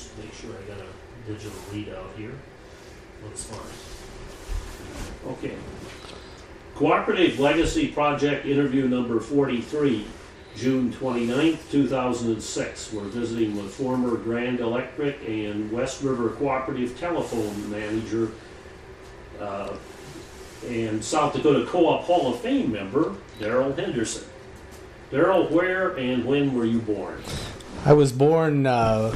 Just make sure I got a digital readout here. Looks fine. Okay. Cooperative Legacy Project Interview Number 43, June 29th, 2006. We're visiting with former Grand Electric and West River Cooperative Telephone Manager uh, and South Dakota Co-op Hall of Fame member, Darrell Henderson. Darrell, where and when were you born? I was born uh,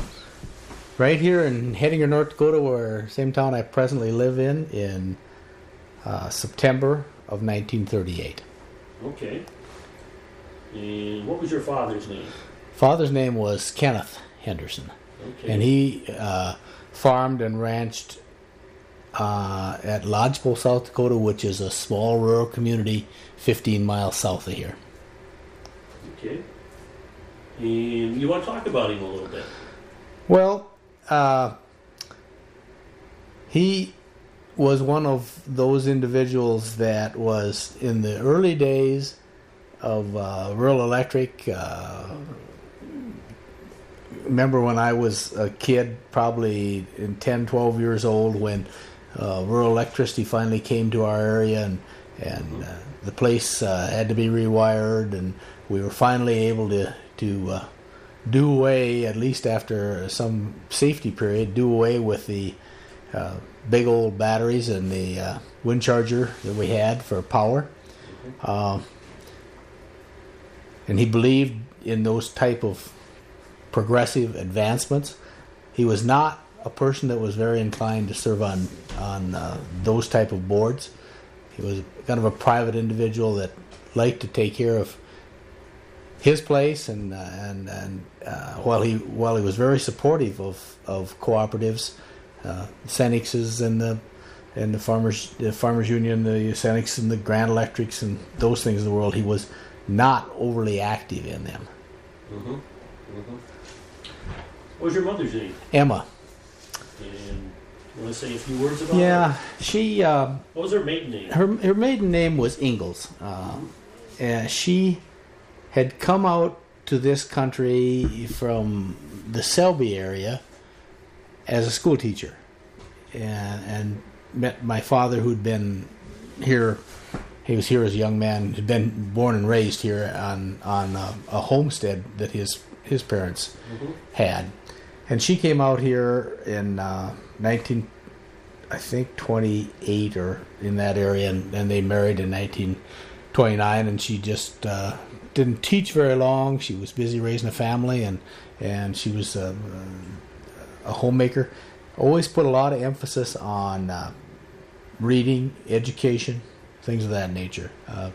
right here in Hettinger, North Dakota, where same town I presently live in, in uh, September of 1938. Okay. And what was your father's name? Father's name was Kenneth Henderson, Okay. and he uh, farmed and ranched uh, at Lodgepole, South Dakota, which is a small rural community 15 miles south of here. Okay. And you want to talk about him a little bit? Well, uh, he was one of those individuals that was in the early days of uh, rural electric. Uh, remember when I was a kid, probably in 10, 12 years old, when uh, rural electricity finally came to our area and and uh, the place uh, had to be rewired, and we were finally able to to uh, do away, at least after some safety period, do away with the uh, big old batteries and the uh, wind charger that we had for power. Uh, and he believed in those type of progressive advancements. He was not a person that was very inclined to serve on on uh, those type of boards. He was kind of a private individual that liked to take care of his place, and uh, and and uh, while he while he was very supportive of of cooperatives, uh, Cenexes and the and the farmers the farmers union, the Cenex and the Grand Electrics and those things in the world, he was not overly active in them. Mm-hmm. Mm-hmm. What was your mother's name? Emma, And you want to say a few words about her? yeah, she. Uh, What was her maiden name? her her maiden name was Ingalls. Uh, and she had come out to this country from the Selby area as a school teacher, and, and met my father, who'd been here. He was here as a young man, had been born and raised here on on a, a homestead that his his parents Mhm. had, and she came out here in uh, 19, I think 28 or in that area, and, and they married in 1929, and she just uh, didn't teach very long. She was busy raising a family, and and she was a, a homemaker. Always put a lot of emphasis on uh, reading, education, things of that nature. Uh,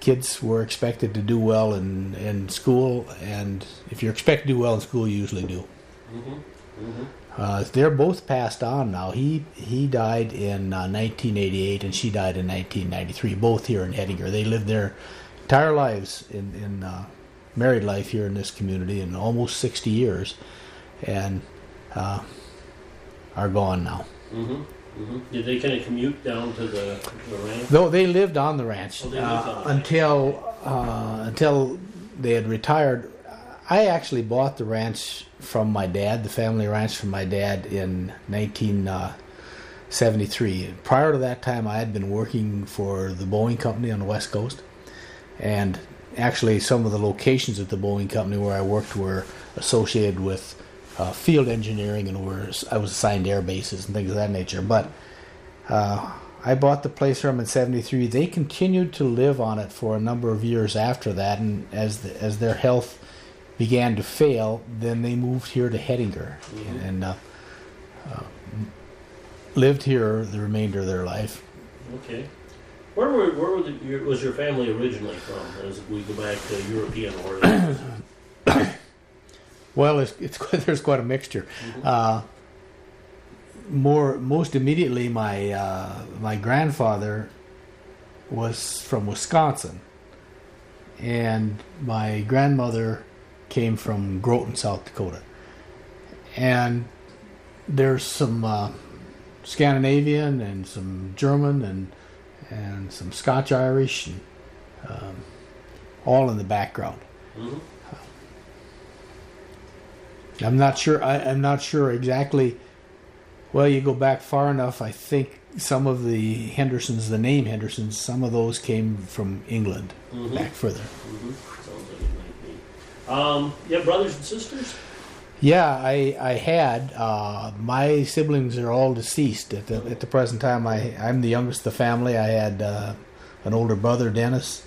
kids were expected to do well in, in school, and if you're expected to do well in school, you usually do. Mm-hmm. Mm-hmm. Uh, they're both passed on now. He he died in uh, 1988, and she died in 1993. Both here in Hettinger. They lived their entire lives in in uh, married life here in this community, in almost 60 years, and uh, are gone now. Mm-hmm. Mm-hmm. Did they kind of commute down to the, the ranch? Though they lived on the ranch Oh, uh, on until uh, until they had retired. I actually bought the ranch from my dad, the family ranch from my dad in 1973. Prior to that time, I had been working for the Boeing Company on the West Coast, and actually some of the locations at the Boeing Company where I worked were associated with uh, field engineering and were I was assigned air bases and things of that nature. But uh, I bought the place from in '73. They continued to live on it for a number of years after that, and as the, as their health began to fail, then they moved here to Hettinger Mhm. and uh, uh, lived here the remainder of their life. Okay. Where were where were the, your, was your family originally from? As we go back to European origins. Well, it's, it's quite- there's quite a mixture. Mhm. Uh, more most immediately, my uh, my grandfather was from Wisconsin, and my grandmother came from Groton, South Dakota. And there's some uh, Scandinavian and some German and and some Scotch Irish, and, um, all in the background. Mhm. I'm not sure. I, I'm not sure exactly. Well, you go back far enough. I think some of the Hendersons, the name Hendersons, some of those came from England Mhm. back further. Mhm. Sounds like it might be. Um, you have brothers and sisters? Yeah, I I had uh, my siblings are all deceased at the at the present time. I I'm the youngest of the family. I had uh, an older brother, Dennis.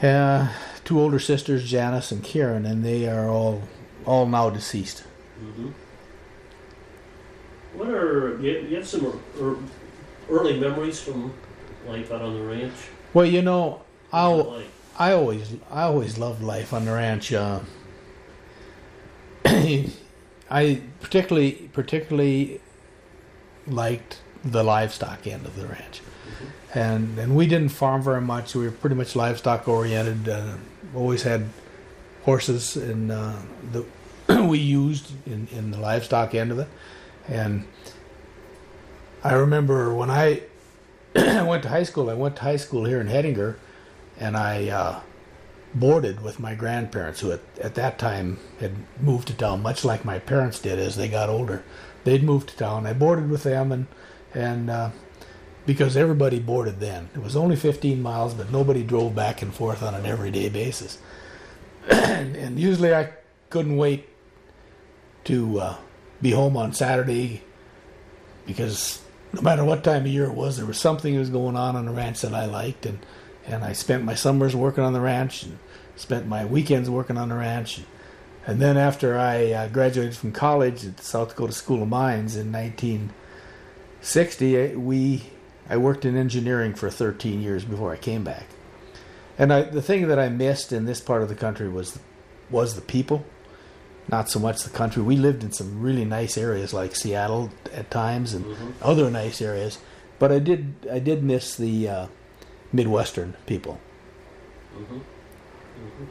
Uh, two older sisters, Janice and Karen, and they are all all now deceased. Mm-hmm. What are you, you have some er, er, early memories from life out on the ranch? Well, you know, I? I always I always loved life on the ranch. Uh, I particularly particularly liked the livestock end of the ranch, and and we didn't farm very much. We were pretty much livestock oriented. Uh, always had horses, and uh, the we used in in the livestock end of it, and I remember when I went to high school. I went to high school here in Hettinger, and I uh, boarded with my grandparents, who at, at that time had moved to town, much like my parents did as they got older. They'd moved to town. I boarded with them, and and uh, because everybody boarded then, it was only 15 miles, but nobody drove back and forth on an everyday basis. and, usually I couldn't wait to uh, be home on Saturday because no matter what time of year it was, there was something that was going on on the ranch that I liked, and and I spent my summers working on the ranch, and spent my weekends working on the ranch, and then after I uh, graduated from college at the South Dakota School of Mines in 1960, we I worked in engineering for 13 years before I came back, and I, the thing that I missed in this part of the country was was the people not so much the country. We lived in some really nice areas like Seattle at times and Mhm. other nice areas, but I did I did miss the uh, Midwestern people. Mm-hmm. Mm-hmm.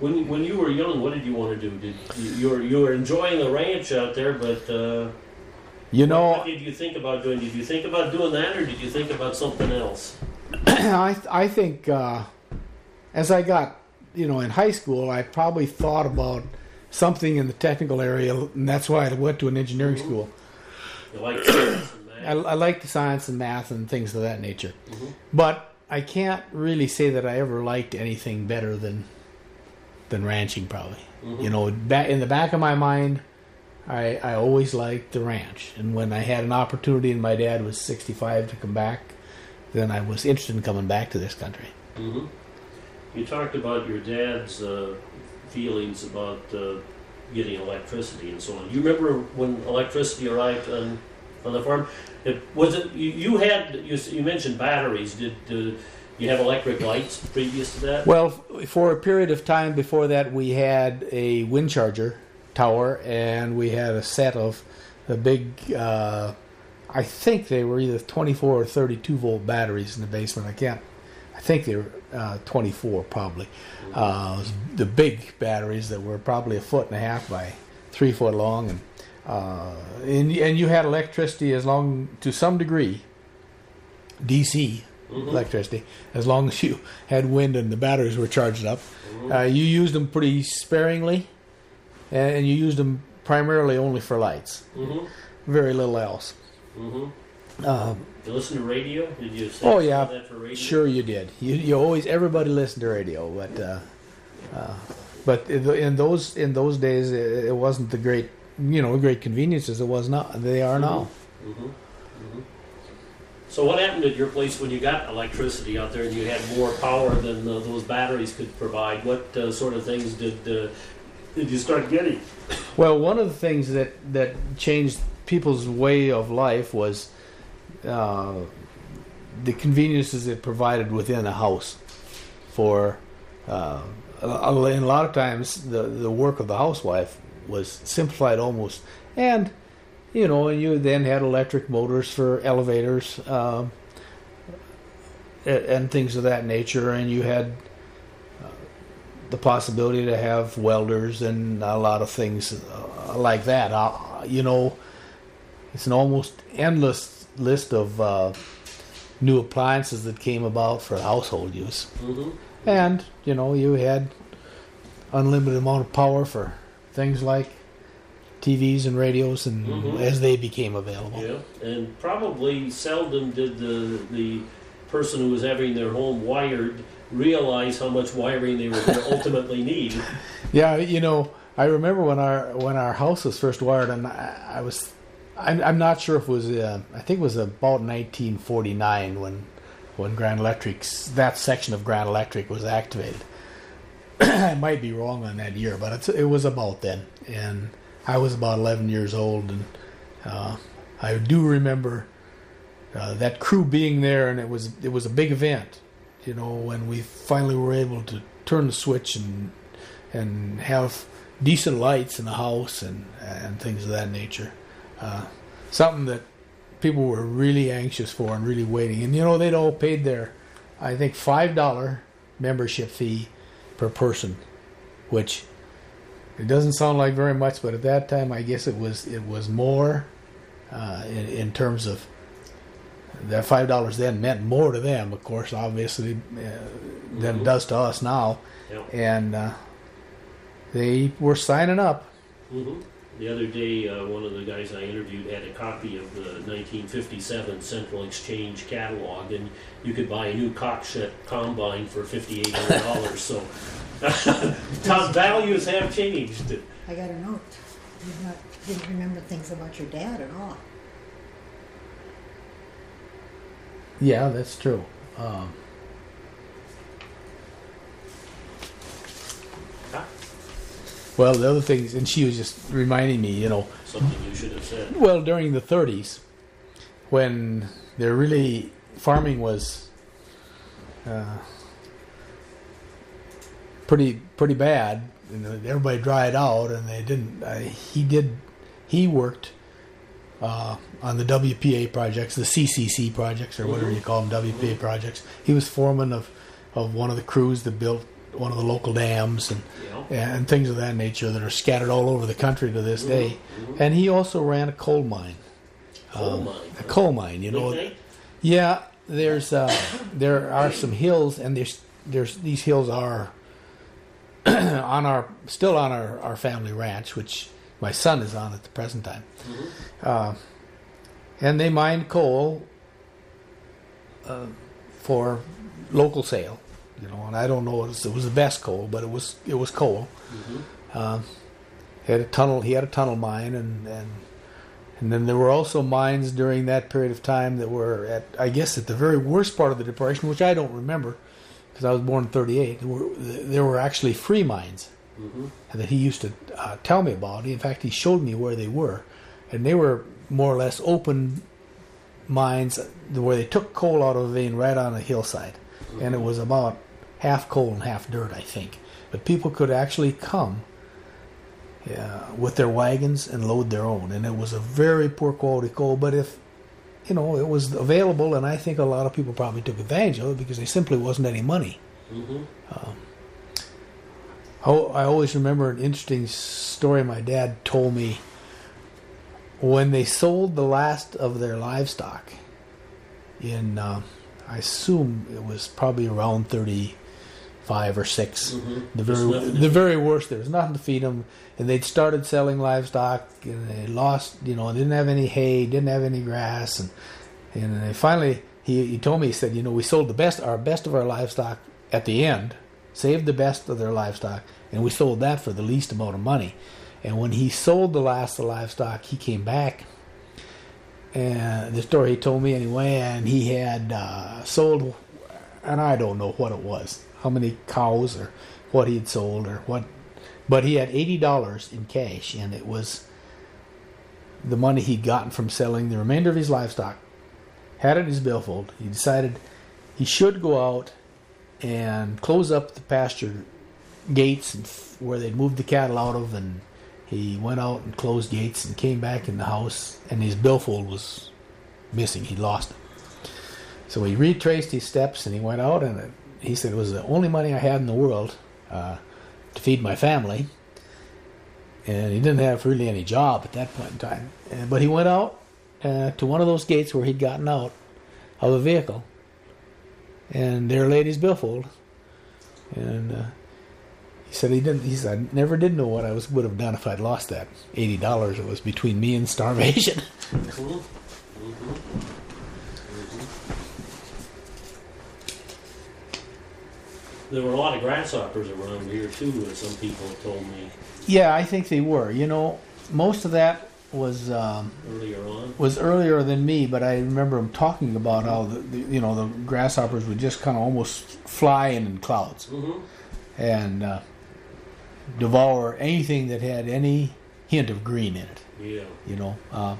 When you- when you were young, what did you want to do? Did you, you were you were enjoying the ranch out there, but uh, You what know, did you think about doing? Did you think about doing that, or did you think about something else? I I think uh, as I got you know in high school, I probably thought about something in the technical area, and that's why I went to an engineering Mhm. school. You like I. I like the science and math and things of that nature. Mhm. But I can't really say that I ever liked anything better than than ranching. Probably, Mhm. you know, back in the back of my mind, I I always liked the ranch. And when I had an opportunity, and my dad was sixty five to come back, then I was interested in coming back to this country. hmm You talked about your dad's uh, feelings about uh, getting electricity and so on. You remember when electricity arrived on, on the farm? It, was it you, you had you, you mentioned batteries? Did uh, you have electric lights previous to that? Well, for a period of time before that, we had a wind charger tower, and we had a set of the big. Uh, I think they were either 24 or 32 volt batteries in the basement. I can't. I think they were uh, 24 probably. Uh, the big batteries that were probably a foot and a half by three foot long, and uh, and, and you had electricity as long to some degree. DC Mhm. electricity as long as you had wind and the batteries were charged up. Mhm. Uh, you used them pretty sparingly, and you used them primarily only for lights. Mhm. Very little else. Mhm. Uh, you listen to radio? Did you? Oh, yeah. That for radio? sure, you did. You, you always everybody listened to radio, but uh, uh, but in in those in those days it, it wasn't the great you know great conveniences it was not they are now. Mhm. Mhm. So what happened at your place when you got electricity out there and you had more power than uh, those batteries could provide? What uh, sort of things did uh, did you start getting? Well, one of the things that that changed people's way of life was uh, the conveniences it provided within a house. For uh, a- and a lot of times, the the work of the housewife was simplified almost, and you know, you then had electric motors for elevators. Um, and things of that nature, and you had uh, the possibility to have welders and a lot of things uh, like that. Uh, you know, it's an almost endless list of uh, new appliances that came about for household use, Mm-hmm. and you know, you had unlimited amount of power for things like TVs and radios, and Mhm. as they became available. Yeah, and probably seldom did the the person who was having their home wired realize how much wiring they were going to ultimately need. Yeah, you know, I remember when our when our house was first wired, and I, I was, I'm, I'm not sure if it was, uh, I think it was about 1949 when when Grand Electric's that section of Grand Electric was activated. I might be wrong on that year, but it was about then, and I was about 11 years old, and uh, I do remember uh, that crew being there, and it was it was a big event. You know, when we finally were able to turn the switch and and have decent lights in the house and and things of that nature. Uh, something that people were really anxious for and really waiting. And you know, they'd all paid their, I think, five dollar membership fee per person, which it doesn't sound like very much, but at that time, I guess it was it was more uh, in, in terms of that five dollars then meant more to them, of course, obviously, uh, than it Mhm. does to us now Yeah. and uh, they were signing up. hmm The other day, uh, one of the guys I interviewed had a copy of the 1957 Central Exchange catalog, and you could buy a new Cockshutt combine for $5,800. so, top values have changed. I got a note. You not, didn't remember things about your dad at all. Yeah, that's true. Um, well, the other things, and she was just reminding me, you know, Something you should have said. well, during the 30s, when there really farming was uh, pretty pretty bad, and everybody dried out, and they didn't. Uh, he did. He worked uh, on the WPA projects, the CCC projects, or whatever Mhm. you call them, WPA projects. He was foreman of of one of the crews that built one of the local dams and know? and things of that nature that are scattered all over the country to this day. Mhm. And he also ran a coal mine. Coal Um, mine, A coal mine, you know. Lignite? Yeah, there's uh, there are some hills, and there's there's these hills are on our still on our, our family ranch, which my son is on at the present time. Mhm. Uh, and they mine coal uh, for local sale, you know. And I don't know it was, it was the best coal, but it was it was coal. Mhm. Um, he had a tunnel. He had a tunnel mine, and and and then there were also mines during that period of time that were at I guess at the very worst part of the depression, which I don't remember because I was born in '38. There were there were actually free mines Mhm. that he used to uh, tell me about. In fact, he showed me where they were, and they were more or less open mines where they took coal out of a vein right on a hillside, and it was about half coal and half dirt, I think. But people could actually come uh, with their wagons and load their own, and it was a very poor quality coal. But if you know it was available, and I think a lot of people probably took advantage of it because there simply wasn't any money. Mhm. I, I always remember an interesting story my dad told me when they sold the last of their livestock in uh, I assume it was probably around 35 or 6 Mhm. the very the very worst there was nothing to feed them and they'd started selling livestock and they lost you know didn't have any hay didn't have any grass and and they finally he, he told me he said you know we sold the best our best of our livestock at the end saved the best of their livestock and we sold that for the least amount of money. And when he sold the last of the livestock he came back and the story he told me anyway and he had uh, sold and I don't know what it was, how many cows or what he had sold or what, but he had eighty dollars in cash, and it was the money he'd gotten from selling the remainder of his livestock. Had it in his billfold. He decided he should go out and close up the pasture gates and f- where they'd moved the cattle out of, and he went out and closed gates and came back in the house, and his billfold was missing. He lost it. So he retraced his steps and he went out and it, he said it was the only money I had in the world uh, to feed my family. And he didn't have really any job at that point in time. But he went out uh, to one of those gates where he'd gotten out of a vehicle. And there laid his billfold. And uh, He said he didn't. He said I never did know what I was would have done if I'd lost that eighty dollars. It was between me and starvation. Mhm. Mhm. Mhm. There were a lot of grasshoppers around here too, as some people have told me yeah, I think they were. You know, most of that was um, earlier on. was earlier than me, but I remember him talking about how the, the you know the grasshoppers would just kind of almost fly in in clouds Mm-hmm. and uh, devour anything that had any hint of green in it. Yeah. You know, uh,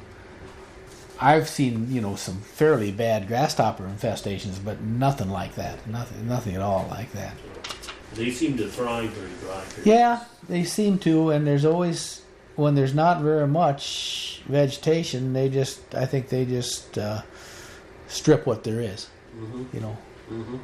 I've seen you know some fairly bad grasshopper infestations, but nothing like that. Nothing, nothing at all like that. They seem to thrive during dry periods. Yeah, they seem to, and there's always when there's not very much vegetation, they just I think they just uh, strip what there is. Mm-hmm. You know, Mm-hmm.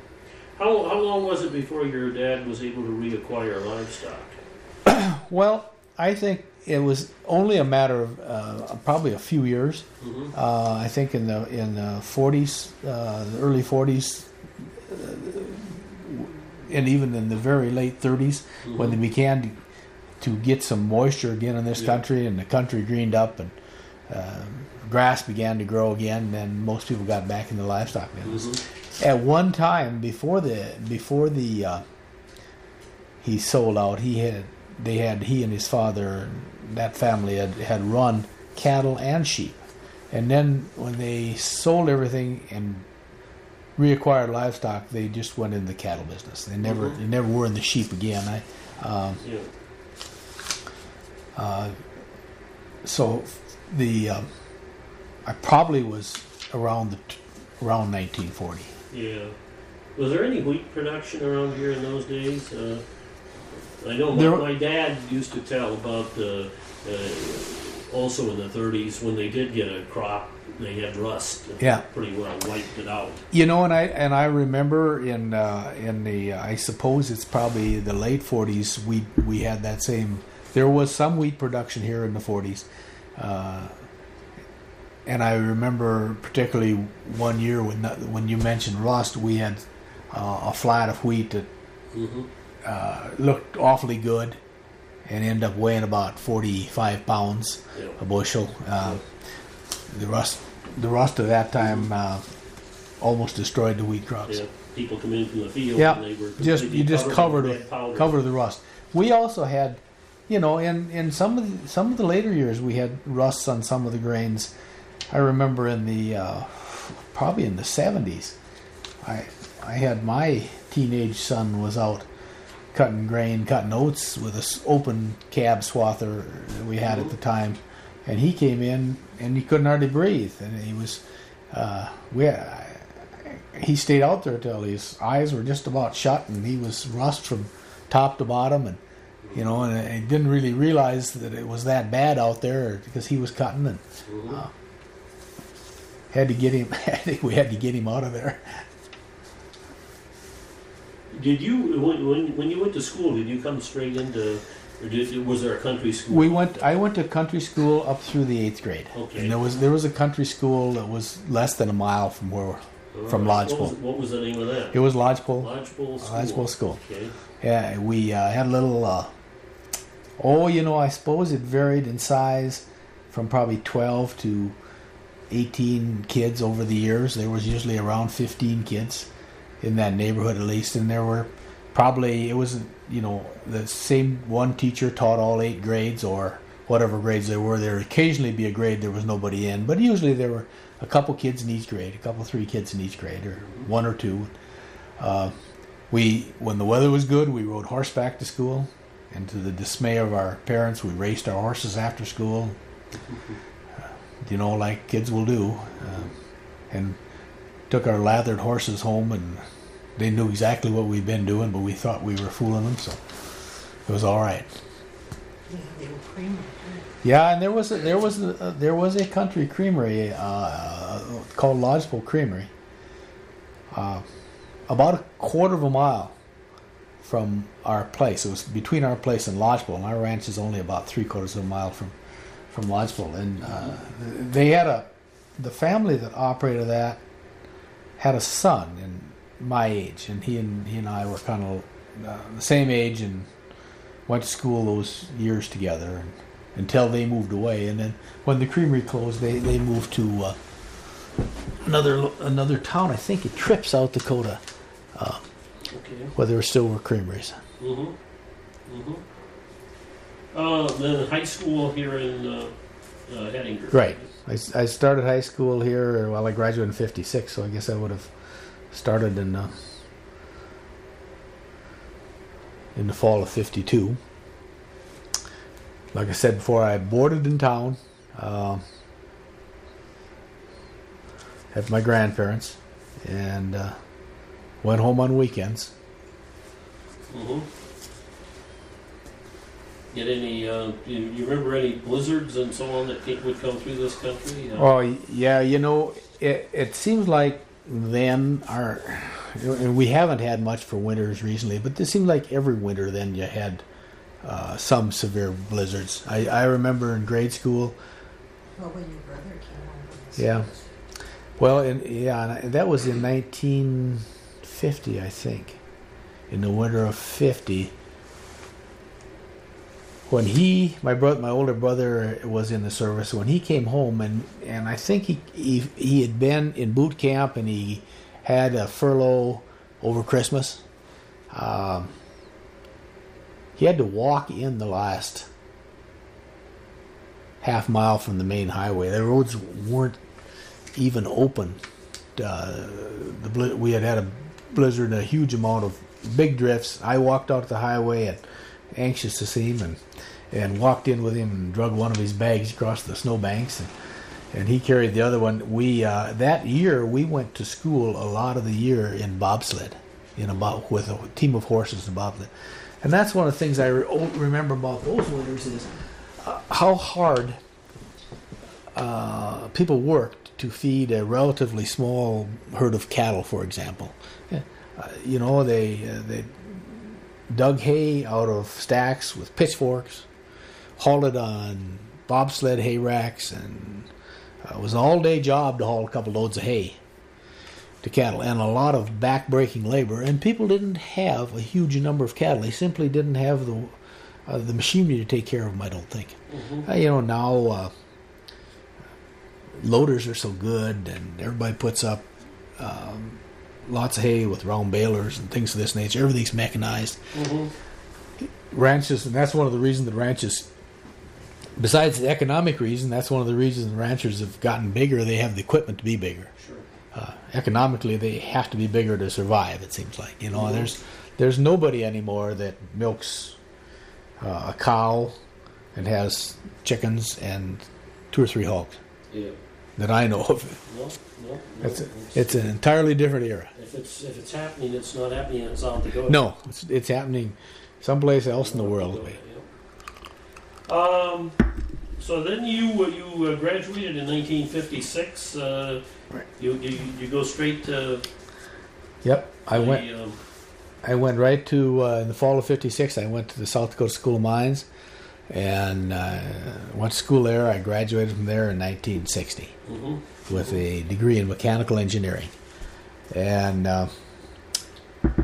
How, how long was it before your dad was able to reacquire livestock? well, I think it was only a matter of uh, probably a few years. Mm-hmm. Uh, I think in the in the 40s, uh, the early 40s, uh, and even in the very late 30s, when they began to, to get some moisture again in this Yeah. country, and the country greened up, and uh, grass began to grow again, then most people got back in the livestock business. Mm-hmm. At one time, before the before the uh, he sold out, he had they had he and his father, that family had had run cattle and sheep, and then when they sold everything and reacquired livestock, they just went in the cattle business. They never Mhm. they never were in the sheep again. I. Um, Yeah. uh, so the um, I probably was around the around 1940. Yeah. Was there any wheat production around here in those days? Uh, I know There- my, my dad used to tell about the, uh, also in the 30s when they did get a crop, they had rust. and Yeah. Pretty well wiped it out. You know, and I and I remember in uh, in the I suppose it's probably the late 40s we we had that same. There was some wheat production here in the 40s, uh, and I remember particularly one year when when you mentioned rust, we had uh, a flat of wheat that Mm-hmm. Uh, looked awfully good, and ended up weighing about 45 pounds a bushel. Uh, the rust the rust of that time uh, almost destroyed the wheat crops. Yeah. People come in from the field Yeah, and they were just you just covered red cover the rust. We also had, you know, in in some of the, some of the later years we had rusts on some of the grains. I remember in the uh, probably in the seventies, I I had my teenage son was out cutting grain, cutting oats with this open cab swather that we had at the time, and he came in and he couldn't hardly breathe, and he was uh, we. he stayed out there till his eyes were just about shut, and he was rust from top to bottom, and you know, and I didn't really realize that it was that bad out there because he was cutting, and uh, had to get him. I think we had to get him out of there. Did you when, when you went to school? Did you come straight into, or did was there a country school? We went. I went to country school up through the eighth grade, Okay. and there was there was a country school that was less than a mile from where from. Lodgepole. What was, what was the name of that? it was Lodgepole. Lodgepole School. Lodgepole School. Okay. Yeah, we uh, had a little. Uh, oh, you know, I suppose it varied in size from probably 12 to 18 kids over the years. There was usually around 15 kids in that neighborhood, at least, and there were probably it was you know the same one teacher taught all eight grades or whatever grades there were. There would occasionally be a grade there was nobody in, but usually there were a couple kids in each grade, a couple three kids in each grade, or one or two. Uh, we, when the weather was good, we rode horseback to school, and to the dismay of our parents, we raced our horses after school. Uh, you know, like kids will do, uh, and took our lathered horses home, and they knew exactly what we'd been doing, but we thought we were fooling them, so it was all right. Yeah, they were creamy. Yeah, and there was a, there was a, there was a country creamery uh, called Lodgepole Creamery, uh, about a quarter of a mile from our place. It was between our place and Lodgepole. and our ranch is only about three quarters of a mile from from Lodgepole, and uh, they had a the family that operated that had a son in my age, and he and he and I were kind of uh, the same age and went to school those years together and, until they moved away. And then when the creamery closed, they, they moved to uh, another another town. I think it Tripp, South Dakota, Okay. where there still were creameries. Mm-hmm. Mm-hmm. Uh, then high school here in Hettinger. Right. I, I started high school here. Well, I graduated in '56, so I guess I would have started in uh, in the fall of '52. Like I said before, I boarded in town uh, at my grandparents, and uh, went home on weekends. Mm-hmm. Get any? Uh, you, you remember any blizzards and so on that came, would come through this country? Uh, Oh yeah, you know, it it seems like then our and we haven't had much for winters recently, but it seemed like every winter then you had uh, some severe blizzards. I, I remember in grade school. Well, when your brother came home. from Yeah. Well, in, yeah, that was in 1950, I think, in the winter of 50. When he, my brother, my older brother, was in the service. When he came home, and and I think he he, he had been in boot camp, and he had a furlough over Christmas. Um, he had to walk in the last half mile from the main highway. The roads weren't even open. Uh, the we had had a blizzard, and a huge amount of big drifts. I walked out the highway and anxious to see him, and and walked in with him and drug one of his bags across the snowbanks, and and he carried the other one. We uh, that year we went to school a lot of the year in bobsled, in about with a team of horses in bobsled, and that's one of the things I re- oh, remember about those winters is uh, how hard uh, people worked to feed a relatively small herd of cattle, for example. Yeah, Uh, you know, they uh, they dug hay out of stacks with pitchforks, hauled it on bobsled hay racks, and uh, it was an all-day job to haul a couple loads of hay to cattle, and a lot of back-breaking labor. And people didn't have a huge number of cattle; they simply didn't have the uh, the machinery to take care of them. I don't think. Uh, you know now. Uh, loaders are so good, and everybody puts up um, lots of hay with round balers and things of this nature. Everything's mechanized. mhm. Ranches, and that's one of the reasons that ranches, besides the economic reason, that's one of the reasons ranchers have gotten bigger. They have the equipment to be bigger. Sure. Uh, economically, they have to be bigger to survive. It seems like you know. There's there's nobody anymore that milks uh, a cow and has chickens and two or three hogs Yeah. that I know of. No, no, no. It's a, it's an entirely different era. if it's if it's happening, it's not happening in South Dakota. No, it's it's happening someplace else in the world. Yeah. Um. So then you you uh, graduated in 1956. Uh, Right. You, you you go straight to. Yep, I the, went Um, I went right to uh, in the fall of '56. I went to the South Dakota School of Mines, and uh, went to school there. I graduated from there in 1960 mhm. With a degree in mechanical engineering, and uh,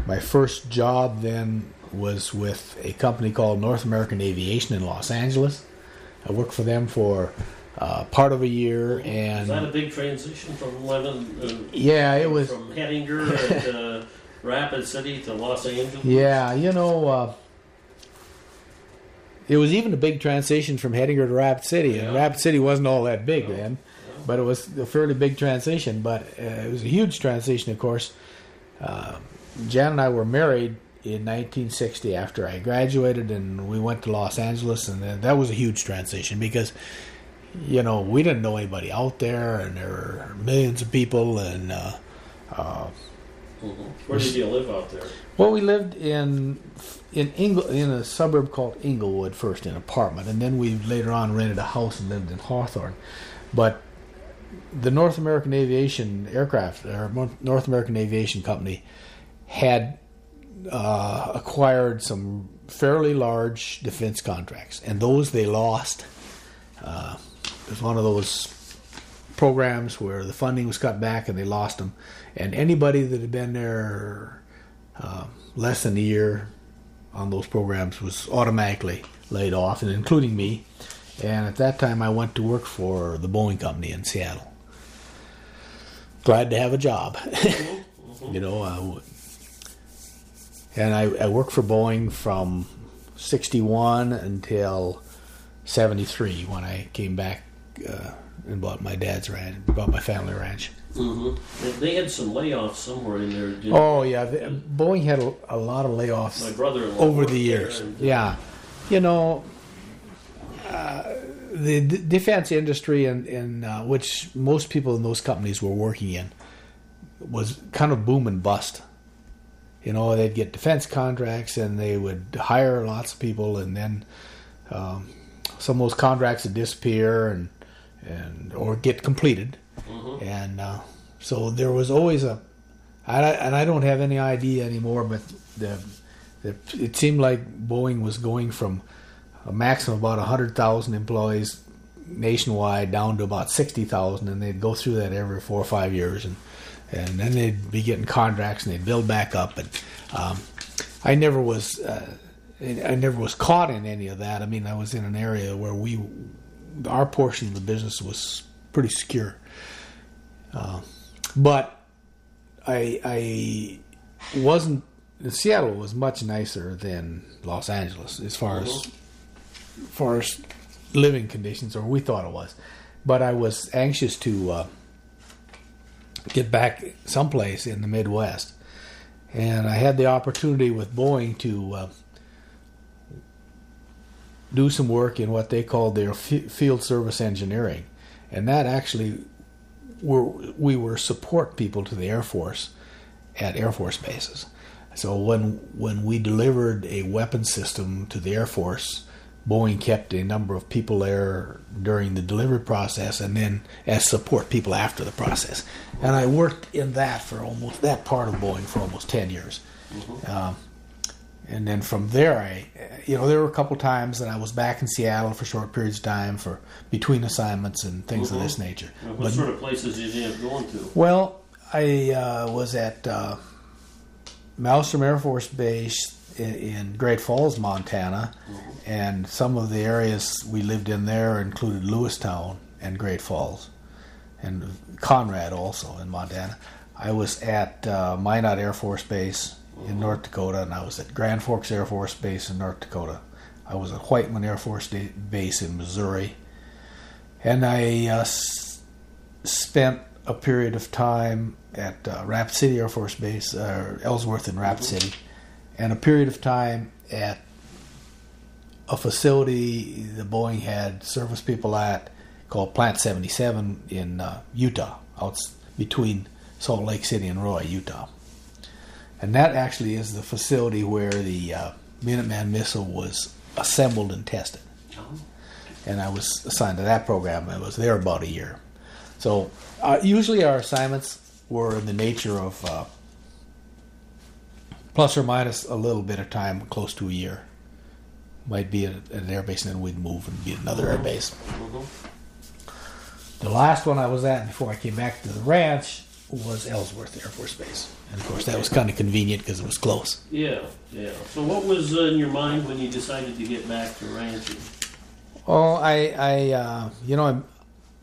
my first job then was with a company called North American Aviation in Los Angeles. I worked for them for uh, part of a year, and Is that a big transition from Levin? Uh, yeah, it was. from Hettinger and uh, Rapid City to Los Angeles. Yeah, you know, uh, it was even a big transition from Hettinger to Rapid City, and Yeah. Rapid City wasn't all that big No. then, but it was a fairly big transition. But uh, it was a huge transition, of course. Uh, Jan and I were married in 1960 after I graduated, and we went to Los Angeles, and that was a huge transition because. You know, we didn't know anybody out there, and there were millions of people, and uh, uh, Mhm. Where did you live out there? well, we lived in in Ingle, in a suburb called Inglewood first, in an apartment, and then we later on rented a house and lived in Hawthorne. But the North American Aviation Aircraft, or North American Aviation Company, had uh, acquired some fairly large defense contracts, and those they lost. Uh, it was one of those programs where the funding was cut back and they lost them. And anybody that had been there uh, less than a year on those programs was automatically laid off, and including me. And at that time, I went to work for the Boeing company in Seattle. Glad to have a job, you know. Uh, and I, I worked for Boeing from 61 until 73 when I came back uh, and bought my dad's ranch, bought my family ranch. Mm-hmm. They, they had some layoffs somewhere in there. Didn't Oh yeah, the, Boeing had a, a lot of My layoffs brother-in-law over the years. and, Yeah, you know, uh, the d- defense industry and in, uh, which most people in those companies were working in was kind of boom and bust. You know, they'd get defense contracts and they would hire lots of people, and then um, some of those contracts would disappear and and or get completed, Mhm. and uh, so there was always a. I, and I don't have any idea anymore, but the, the it seemed like Boeing was going from a maximum of about hundred thousand employees nationwide down to about sixty thousand, and they'd go through that every four or five years, and and then they'd be getting contracts and they'd build back up. And um, I never was uh, I never was caught in any of that. I mean, I was in an area where we our portion of the business was pretty secure, uh, but I I wasn't. Seattle was much nicer than Los Angeles as far as as living conditions, or we thought it was. But I was anxious to uh, get back someplace in the Midwest, and I had the opportunity with Boeing to uh, do some work in what they called their f- field service engineering, and that actually were we were support people to the Air Force at Air Force bases. So when when we delivered a weapon system to the Air Force, Boeing kept a number of people there during the delivery process, and then as support people after the process. And I worked in that for almost that part of Boeing for almost ten years. Um, and then from there, I, you know, there were a couple times that I was back in Seattle for short periods of time for between assignments and things of this nature. Uh, What But- sort of places did you end up going to? well, I uh, was at uh, Malmstrom Air Force Base in, Great Falls, Montana, and some of the areas we lived in there included Lewistown and Great Falls, and Conrad also in Montana. I was at uh, Minot Air Force Base in North Dakota, and I was at Grand Forks Air Force Base in North Dakota. I was at Whiteman Air Force Da- Base in Missouri, and I uh, s- spent a period of time at uh, Rapid City Air Force Base, uh, Ellsworth in Rapid City, and a period of time at a facility the Boeing had service people at called Plant 77 in uh, Utah, out between Salt Lake City and Roy, Utah. And that actually is the facility where the uh, Minuteman missile was assembled and tested Oh, and I was assigned to that program. I was there about a year. So uh, usually our assignments were in the nature of uh, plus or minus a little bit of time, close to a year. Might be at, at an air base, and then we'd move and be another air base. mhm. The last one I was at before I came back to the ranch was Ellsworth Air Force Base, and of course that was kind of convenient because it was close. Yeah, yeah. So what was uh, in your mind when you decided to get back to ranching? Oh, I, I, uh, you know, I'm,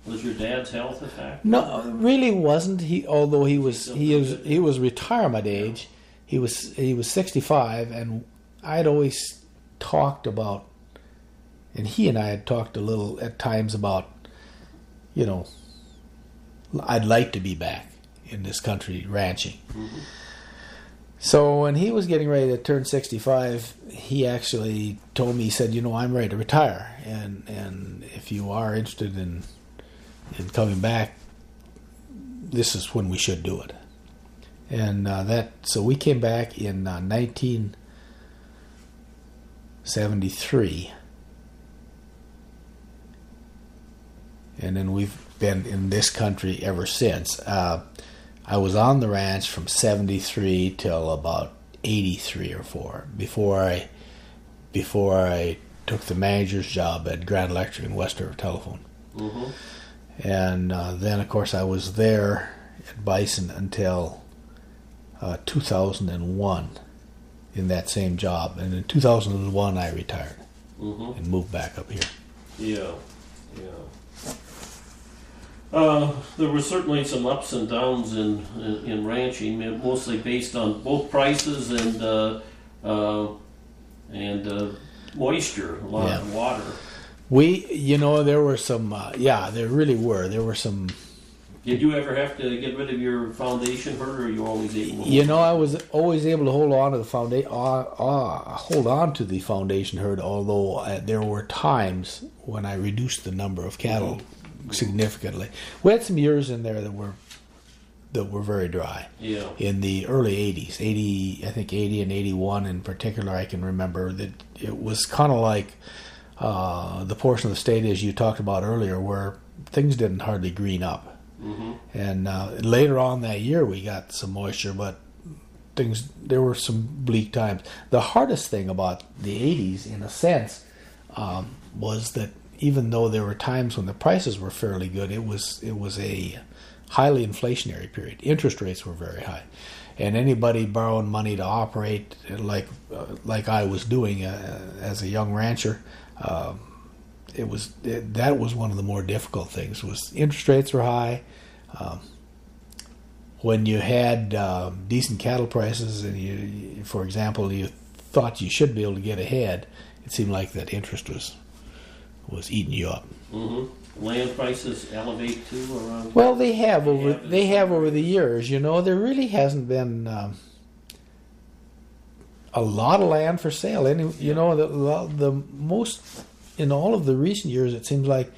Was your dad's health a factor? No, really wasn't. He although he was he was he was retirement age. He was he was sixty five, and I'd always talked about, and he and I had talked a little at times about, you know, I'd like to be back in this country ranching. Mm-hmm. So when he was getting ready to turn 65, he actually told me, he said, you know, I'm ready to retire. And, and if you are interested in, in coming back, this is when we should do it. And uh, that, so we came back in uh, 1973. And then we've been in this country ever since. Uh, I was on the ranch from 73 till about 83 or 4 before I before I took the manager's job at Grand Electric and West River Telephone. Mm-hmm. And uh, then, of course, I was there at Bison until uh, 2001 in that same job. And in 2001, I retired Mm-hmm. and moved back up here. Yeah, yeah. Uh, there were certainly some ups and downs in, in, in ranching, mostly based on both prices and uh, uh, and uh, moisture, a lot of water. We, you know, there were some, uh, yeah, there really were. There were some, Did you ever have to get rid of your foundation herd, or are you always able? to- you know, I was always able to hold on to the foundation, uh, uh, hold on to the foundation herd, although uh, there were times when I reduced the number of cattle significantly. We had some years in there that were that were very dry. Yeah. in the early 80s 80 i think 80 and 81 in particular i can remember that it was kind of like uh, the portion of the state as you talked about earlier where things didn't hardly green up Mm-hmm. and uh, later on that year we got some moisture but things there were some bleak times. The hardest thing about the 80s in a sense um, was that even though there were times when the prices were fairly good it was it was a highly inflationary period. Interest rates were very high. And anybody borrowing money to operate like uh, like I was doing uh, as a young rancher um, it was it, that was one of the more difficult things was interest rates were high. Um, when you had um, decent cattle prices and you, you- for example you thought you should be able to get ahead it seemed like that interest was was eating you up. Mm-hmm. Land prices elevate too around. well they have over Yeah, but they have over the years you know there really hasn't been um, a lot of land for sale. Any you know the the most in all of the recent years it seems like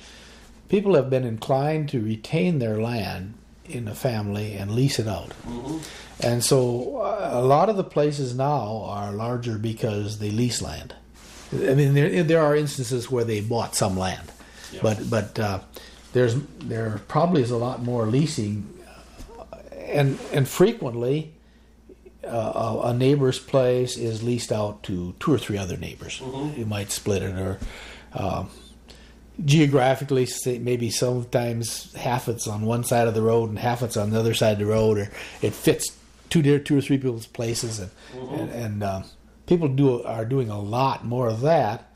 people have been inclined to retain their land in a family and lease it out Mm-hmm. and so uh, a lot of the places now are larger because they lease land. I mean, there there are instances where they bought some land, Yeah. but but uh, there's there probably is a lot more leasing, uh, and and frequently. Uh, a, neighbor's place is leased out to two or three other neighbors. Mhm. You might split it, or um, geographically, maybe sometimes half it's on one side of the road and half it's on the other side of the road, or it fits two, two or three people's places, and and, and uh, people do are doing a lot more of that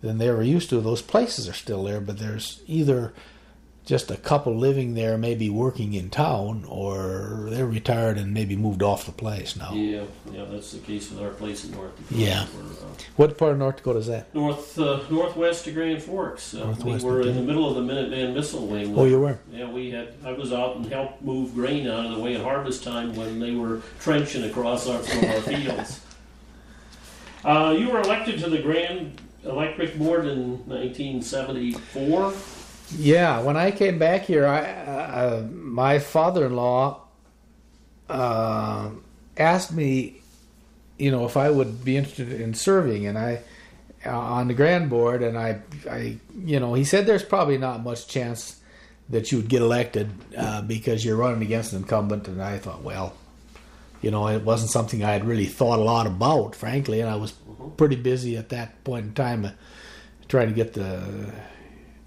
than they were used to. Those places are still there, but there's either just a couple living there, maybe working in town, or they're retired and maybe moved off the place now. Yeah, yeah, that's the case with our place in North Dakota. Yeah. Uh, What part of North Dakota is that? north uh, northwest of Grand Forks. Uh, Northwest we were in the middle of the Minuteman missile wing. Oh, you were. Yeah, we had. I was out and helped move grain out of the way at harvest time when they were trenching across our of our fields. Uh, you were elected to the Grand Electric Board in 1974. Yeah, when I came back here, I uh, my father-in-law uh, asked me, you know, if I would be interested in serving, and I uh, on the grand board, and I, I, you know, he said there's probably not much chance that you would get elected uh, because you're running against an incumbent, and I thought, well, you know, it wasn't something I had really thought a lot about, frankly, and I was pretty busy at that point in time, uh, trying to get the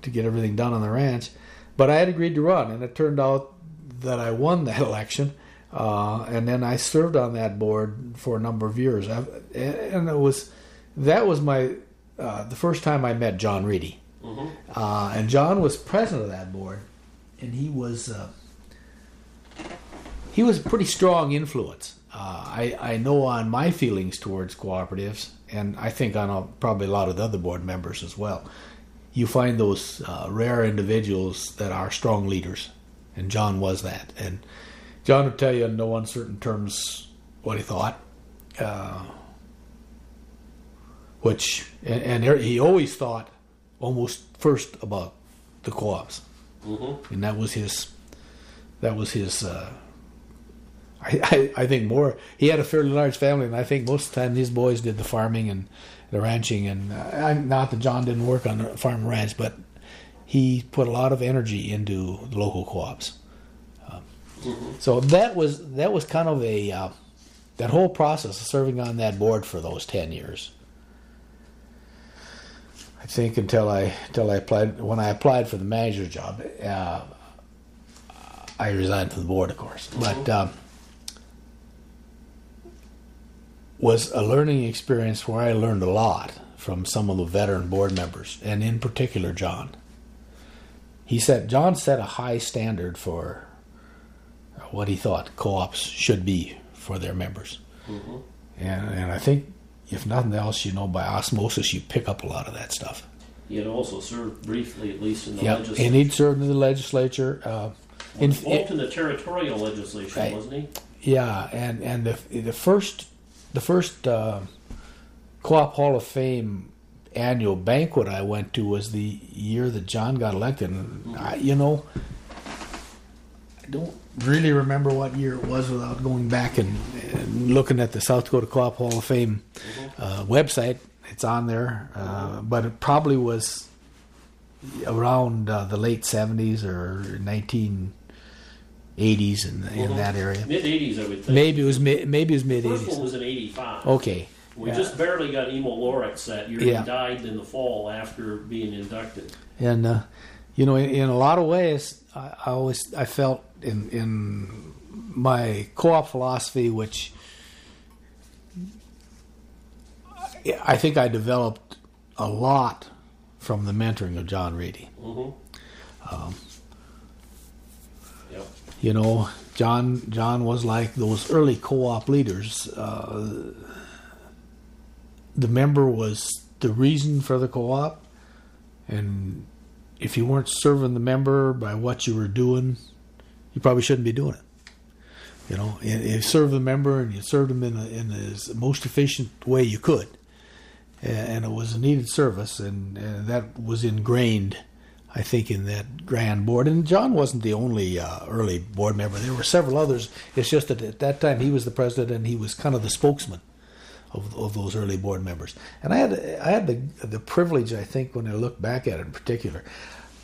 to get everything done on the ranch. But I had agreed to run, and it turned out that I won that election. Uh, and then I served on that board for a number of years. i and it was that was my uh, the first time I met John Reedy. Mhm. Uh, and John was president of that board, and he was uh, he was a pretty strong influence. Uh, I I know on my feelings towards cooperatives, and I think on a, probably a lot of the other board members as well. You find those uh, rare individuals that are strong leaders, and John was that. And John would tell you in no uncertain terms what he thought. Uh, which and, and he always thought almost first about the co-ops, Mm-hmm. and that was his that was his. Uh, I, I I think more. He had a fairly large family, and I think most of the time these boys did the farming and the ranching. And uh, I'm- not that John didn't work on the farm and ranch, but he put a lot of energy into the local co-ops. Um, So that was that was kind of a uh, that whole process of serving on that board for those ten years. I think until I until I applied when I applied for the manager job, uh, I resigned from the board, of course. But um, was a learning experience where I learned a lot from some of the veteran board members, and in particular John. He said John set a high standard for what he thought co-ops should be for their members, Mhm. and and I think if nothing else, you know, by osmosis, you pick up a lot of that stuff. He had also served briefly, at least in the Yeah, legislature. and he'd served in the legislature. Uh, in, involved in the territorial legislation, Right. wasn't he? Yeah, and and the the first the first uh, Co-op Hall of Fame annual banquet I went to was the year that John got elected. And I, you know, I don't really remember what year it was without going back and, and looking at the South Dakota Co-op Hall of Fame uh, website. It's on there, uh, but it probably was around uh, the late seventies or nineteen eighties in in that area. Mid '80s, I would think. Maybe it was mid, maybe it was mid First one eighties. was in '85. Okay. We yeah. just barely got Emil Loriks that year. Yeah. He died in the fall after being inducted. and uh, you know, in, in a lot of ways, I, I always I felt in in my co-op philosophy, which I- I think I developed a lot from the mentoring of John Reedy. Mm-hmm. Um. You know, John John was like those early co-op leaders. Uh, the member was the reason for the co-op, and if you weren't serving the member by what you were doing, you probably shouldn't be doing it. You know, and you serve the member and you served him in, a, in the most efficient way you could, and it was a needed service, and, and that was ingrained. I think in that grand board, and John wasn't the only uh, early board member. There were several others. It's just that at that time he was the president, and he was kind of the spokesman of, of those early board members. And I had I had the the privilege, I think, when I look back at it in particular,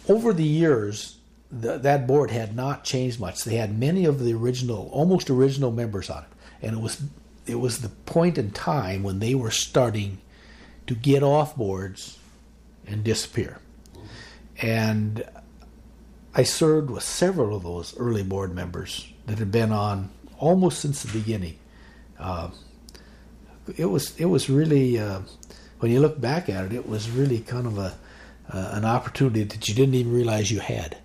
over the years, the, that board had not changed much. They had many of the original, almost original members on it, and it was it was the point in time when they were starting to get off boards and disappear. And I served with several of those early board members that had been on almost since the beginning. Uh, it was it was really uh, when you look back at it, it was really kind of a uh, an opportunity that you didn't even realize you had,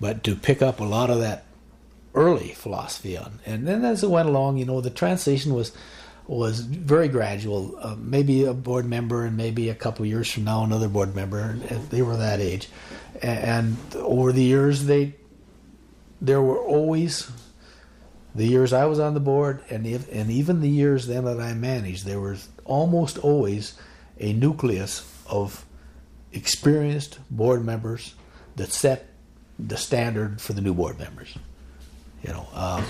but to pick up a lot of that early philosophy on. And then as it went along, you know, the transition was was very gradual. Uh, maybe a board member, and maybe a couple years from now, another board member. And they were that age, and over the years, they there were always the years I was on the board, and if, and even the years then that I managed, there was almost always a nucleus of experienced board members that set the standard for the new board members. You know, um,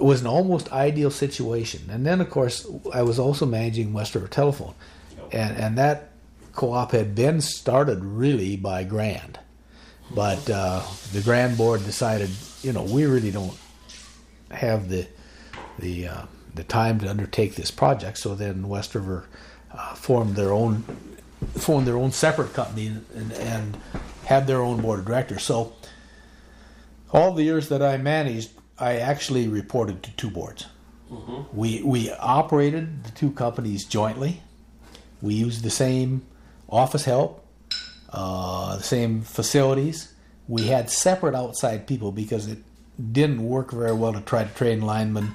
it was an almost ideal situation. And then, of course, I was also managing West River Telephone, and and that co-op had been started really by Grand, but uh, the Grand board decided, you know, we really don't have the the uh, the time to undertake this project. So then West River uh, formed their own formed their own separate company and, and had their own board of directors. So all the years that I managed, I actually reported to two boards. We we operated the two companies jointly. We used the same office help, uh, the same facilities. We had separate outside people because it didn't work very well to try to train linemen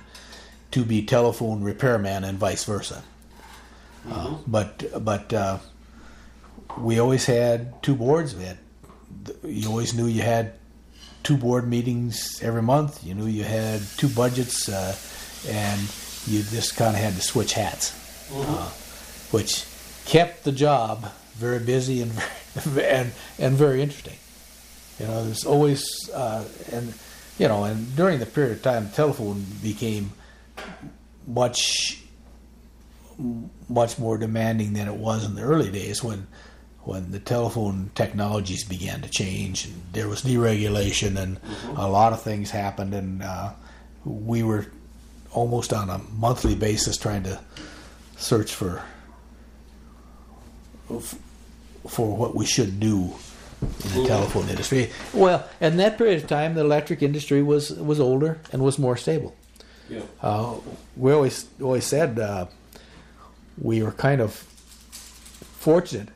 to be telephone repairman and vice versa. Uh, but but uh, we always had two boards. We had you always knew you had two board meetings every month. You knew you had two budgets, uh, and you just kind of had to switch hats, uh, which kept the job very busy and and and very interesting. You know, there's always uh, and you know, and during the period of time, telephone became much much more demanding than it was in the early days when when the telephone technologies began to change and there was deregulation and a lot of things happened and uh, we were almost on a monthly basis trying to search for for what we should do in the telephone industry. Well, in that period of time, the electric industry was was older and was more stable. Yeah. uh, we always always said uh, we were kind of fortunate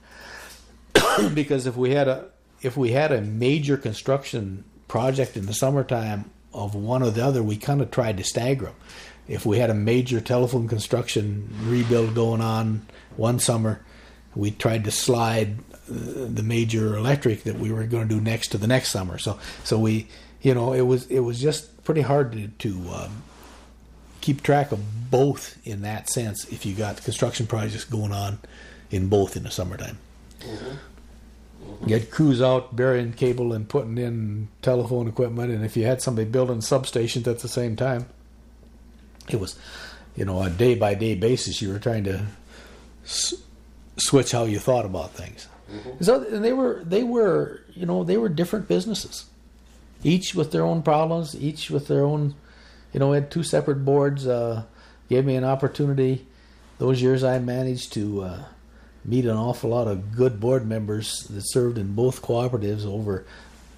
because if we had a if we had a major construction project in the summertime of one or the other, we kind of tried to stagger them. If we had a major telephone construction rebuild going on one summer, we tried to slide uh, the major electric that we were going to do next to the next summer. So so we you know it was it was just pretty hard to, to um, keep track of both in that sense if you got construction projects going on in both in the summertime. Get crews out burying cable and putting in telephone equipment, and if you had somebody building substations at the same time, it was, you know, a day by day basis. You were trying to s- switch how you thought about things. So and they were they were you know they were different businesses, each with their own problems, each with their own you know, we had two separate boards. Uh, gave me an opportunity. Those years I managed to uh, meet an awful lot of good board members that served in both cooperatives. Over,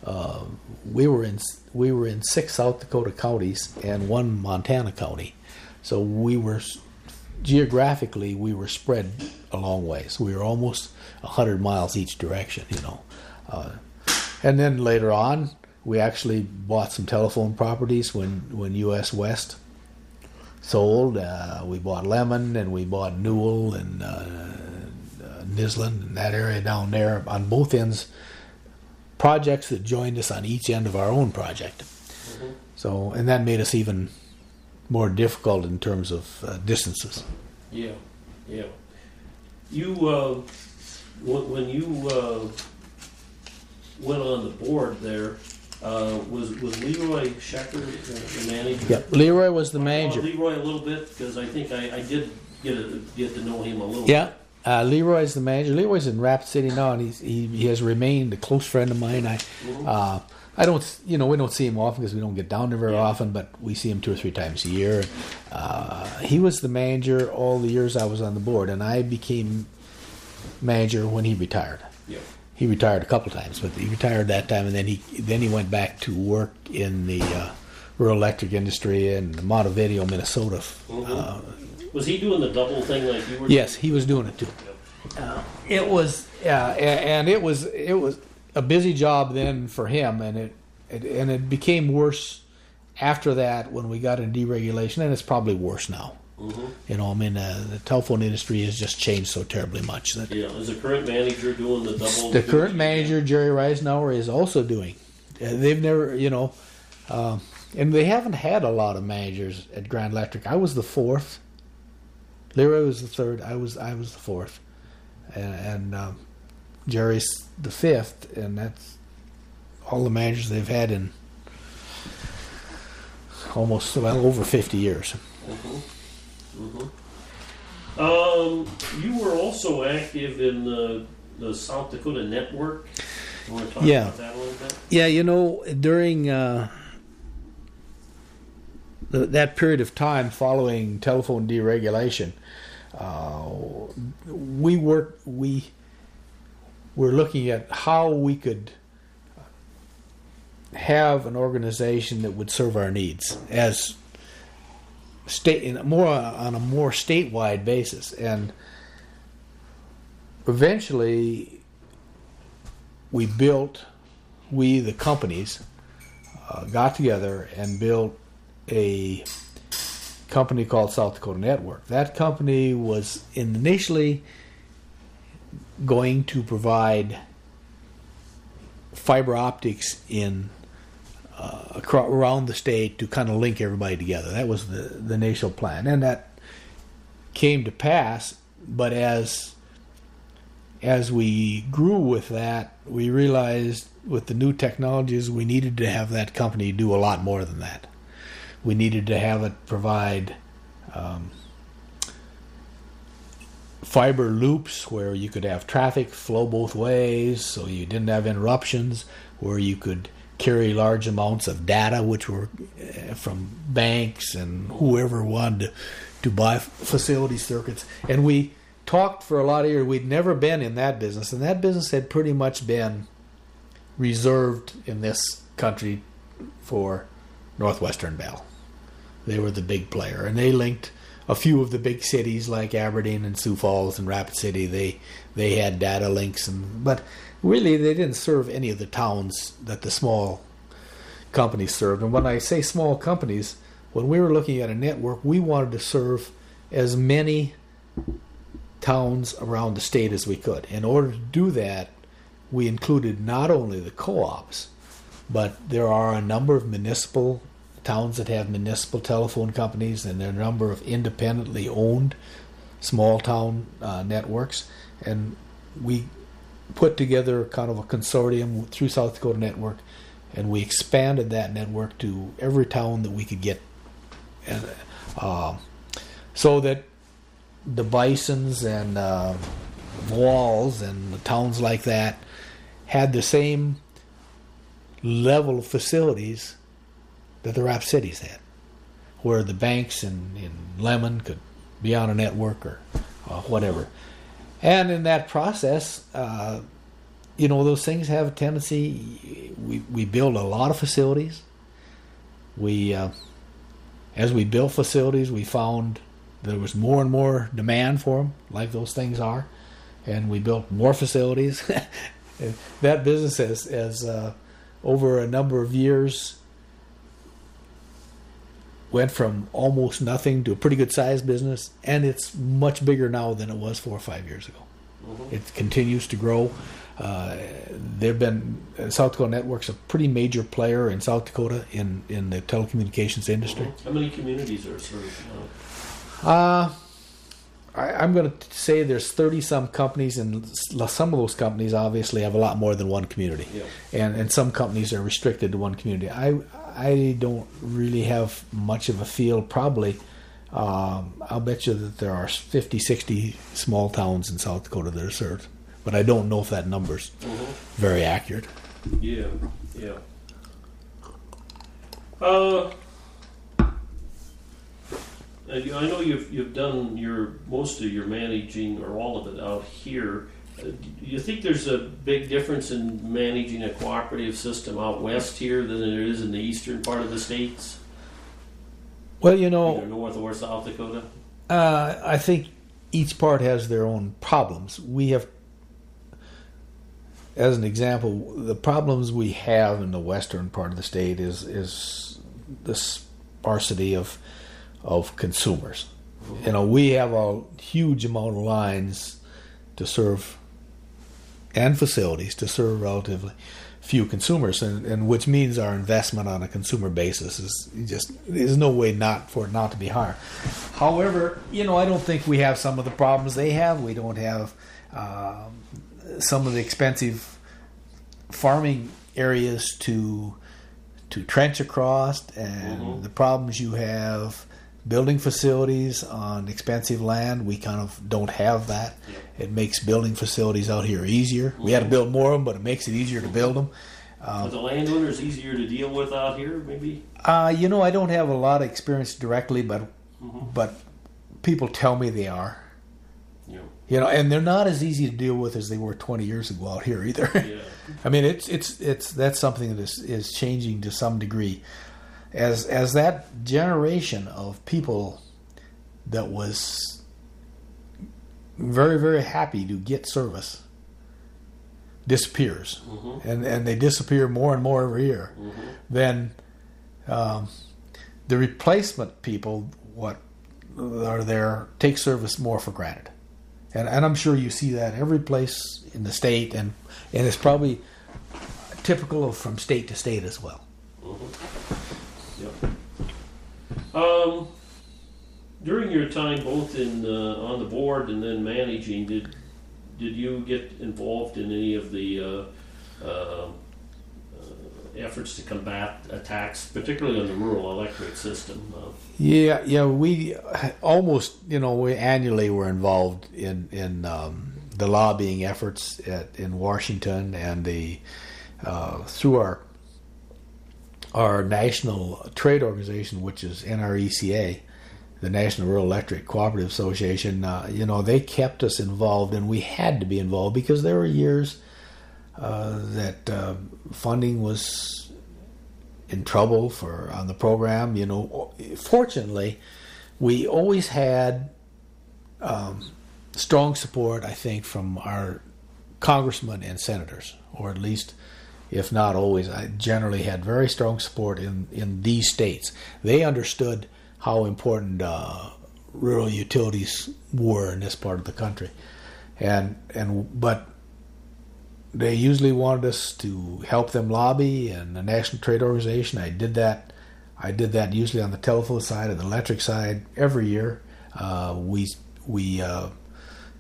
uh, we were in we were in six South Dakota counties and one Montana county, so we were geographically we were spread a long ways. We were almost hundred miles each direction, you know. Uh, and then later on, we actually bought some telephone properties when when U.S. West sold. Uh, we bought Lemmon and we bought Newell and uh, Nisland and that area down there on both ends. Projects that joined us on each end of our own project. So, and that made us even more difficult in terms of uh, distances. Yeah, yeah. You, uh, when, when you uh, went on the board there, uh, was was Leroy Schecker the, the manager? Yeah, Leroy was the manager. Leroy a little bit because I think I, I did get a, get to know him a little. Yeah, uh, Leroy's the manager. Leroy's in Rapid City now, and he's, he he has remained a close friend of mine. I uh, I don't you know we don't see him often because we don't get down there very Yeah. often, but we see him two or three times a year. Uh, he was the manager all the years I was on the board, and I became manager when he retired. Yeah. He retired a couple times, but he retired that time, and then he then he went back to work in the uh, rural electric industry in Montevideo, Minnesota. Mhm. Uh, Was he doing the double thing like you were? yes, he was doing it too. doing? It was, yeah, a- and it was it was a busy job then for him, and it, it and it became worse after that when we got into deregulation, and it's probably worse now. Mhm. You know, I mean, uh, the telephone industry has just changed so terribly much that Yeah. Is the current manager doing the double? the current duty? manager Jerry Reisenauer is also doing. Uh, they've never, you know, um, and they haven't had a lot of managers at Grand Electric. I was the fourth. Leroy was the third. I was I was the fourth, and, and um, Jerry's the fifth, and that's all the managers they've had in almost well over fifty years. Mhm. Mhm. Um, you were also active in the, the South Dakota network. You want to talk Yeah. about that a little bit? Yeah, you know, during uh, the, that period of time following telephone deregulation, uh, we worked. We were looking at how we could have an organization that would serve our needs as state in more on a more statewide basis, and eventually we built we the companies uh, got together and built a company called South Dakota Network. That company was initially going to provide fiber optics in uh, across, around the state to kind of link everybody together. That was the the initial plan, and that came to pass. But as as we grew with that, we realized with the new technologies, we needed to have that company do a lot more than that. We needed to have it provide um, fiber loops where you could have traffic flow both ways, so you didn't have interruptions, where you could carry large amounts of data, which were uh, from banks and whoever wanted to, to buy facility circuits. And we talked for a lot of years. We'd never been in that business, and that business had pretty much been reserved in this country for Northwestern Bell. They were the big player, and they linked a few of the big cities like Aberdeen and Sioux Falls and Rapid City. They they had data links, and but really they didn't serve any of the towns that the small companies served. And when I say small companies, when we were looking at a network, we wanted to serve as many towns around the state as we could. In order to do that, we included not only the co-ops, but there are a number of municipal towns that have municipal telephone companies, and a number of independently owned small town uh, networks, and we put together kind of a consortium through South Dakota Network, and we expanded that network to every town that we could get, and uh, so that the Bisons and uh, Walls and the towns like that had the same level of facilities that the Rap Cities had, where the banks in, in Lemmon could be on a network or uh, whatever. And in that process, uh, you know, those things have a tendency. We, we build a lot of facilities. We, uh, as we built facilities, we found there was more and more demand for them, like those things are, and we built more facilities. that business has, has uh, over a number of years went from almost nothing to a pretty good sized business, and it's much bigger now than it was four or five years ago. Mm-hmm. It continues to grow. Uh, they've been South Dakota Network's a pretty major player in South Dakota in, in the telecommunications industry. Mm-hmm. How many communities are served now? Uh, I, am going to say there's 30 some companies, and some of those companies obviously have a lot more than one community, yeah. and and some companies are restricted to one community. I I don't really have much of a feel. Probably, um, I'll bet you that there are 50, 60 small towns in South Dakota that are served, but I don't know if that number's mm-hmm. very accurate. Yeah, yeah. Uh, I know you've you've done your most of your managing or all of it out here. Do you think there's a big difference in managing a cooperative system out west here than there is in the eastern part of the states? Well, you know, Either North or South Dakota. Uh, I think each part has their own problems. We have, as an example, the problems we have in the western part of the state is is the sparsity of of consumers. You know, we have a huge amount of lines to serve and facilities to serve relatively few consumers, and, and which means our investment on a consumer basis is just there's no way not for it not to be higher. However, you know, I don't think we have some of the problems they have. We don't have um, some of the expensive farming areas to to trench across, and mm-hmm. the problems you have building facilities on expensive land. We kind of don't have that. It makes building facilities out here easier. We had to build more of them, but it makes it easier to build them. Um, Are the landowners easier to deal with out here, maybe? Uh, you know, I don't have a lot of experience directly, but mm-hmm. but people tell me they are. Yeah. You know, and they're not as easy to deal with as they were 20 years ago out here either. Yeah. I mean, it's it's it's that's something that is is changing to some degree as as that generation of people that was very very happy to get service disappears mm-hmm. and and they disappear more and more every year mm-hmm. then um, the replacement people what are there take service more for granted and and I'm sure you see that every place in the state and and it's probably typical of from state to state as well mm-hmm. Um, during your time both in uh, on the board and then managing, did did you get involved in any of the uh, uh, efforts to combat attacks, particularly on the rural electric system? Yeah, yeah, we almost you know we annually were involved in in um, the lobbying efforts at, in Washington and the uh, through our our national trade organization, which is NRECA, the National Rural Electric Cooperative Association, uh, you know, they kept us involved, and we had to be involved because there were years uh, that uh, funding was in trouble for on the program. You know, fortunately, we always had um, strong support. I think from our congressmen and senators, or at least, if not always, I generally had very strong support in in these states. They understood how important uh, rural utilities were in this part of the country, and and but they usually wanted us to help them lobby and the National Trade Organization. I did that. I did that usually on the telephone side and the electric side every year. Uh, we we uh,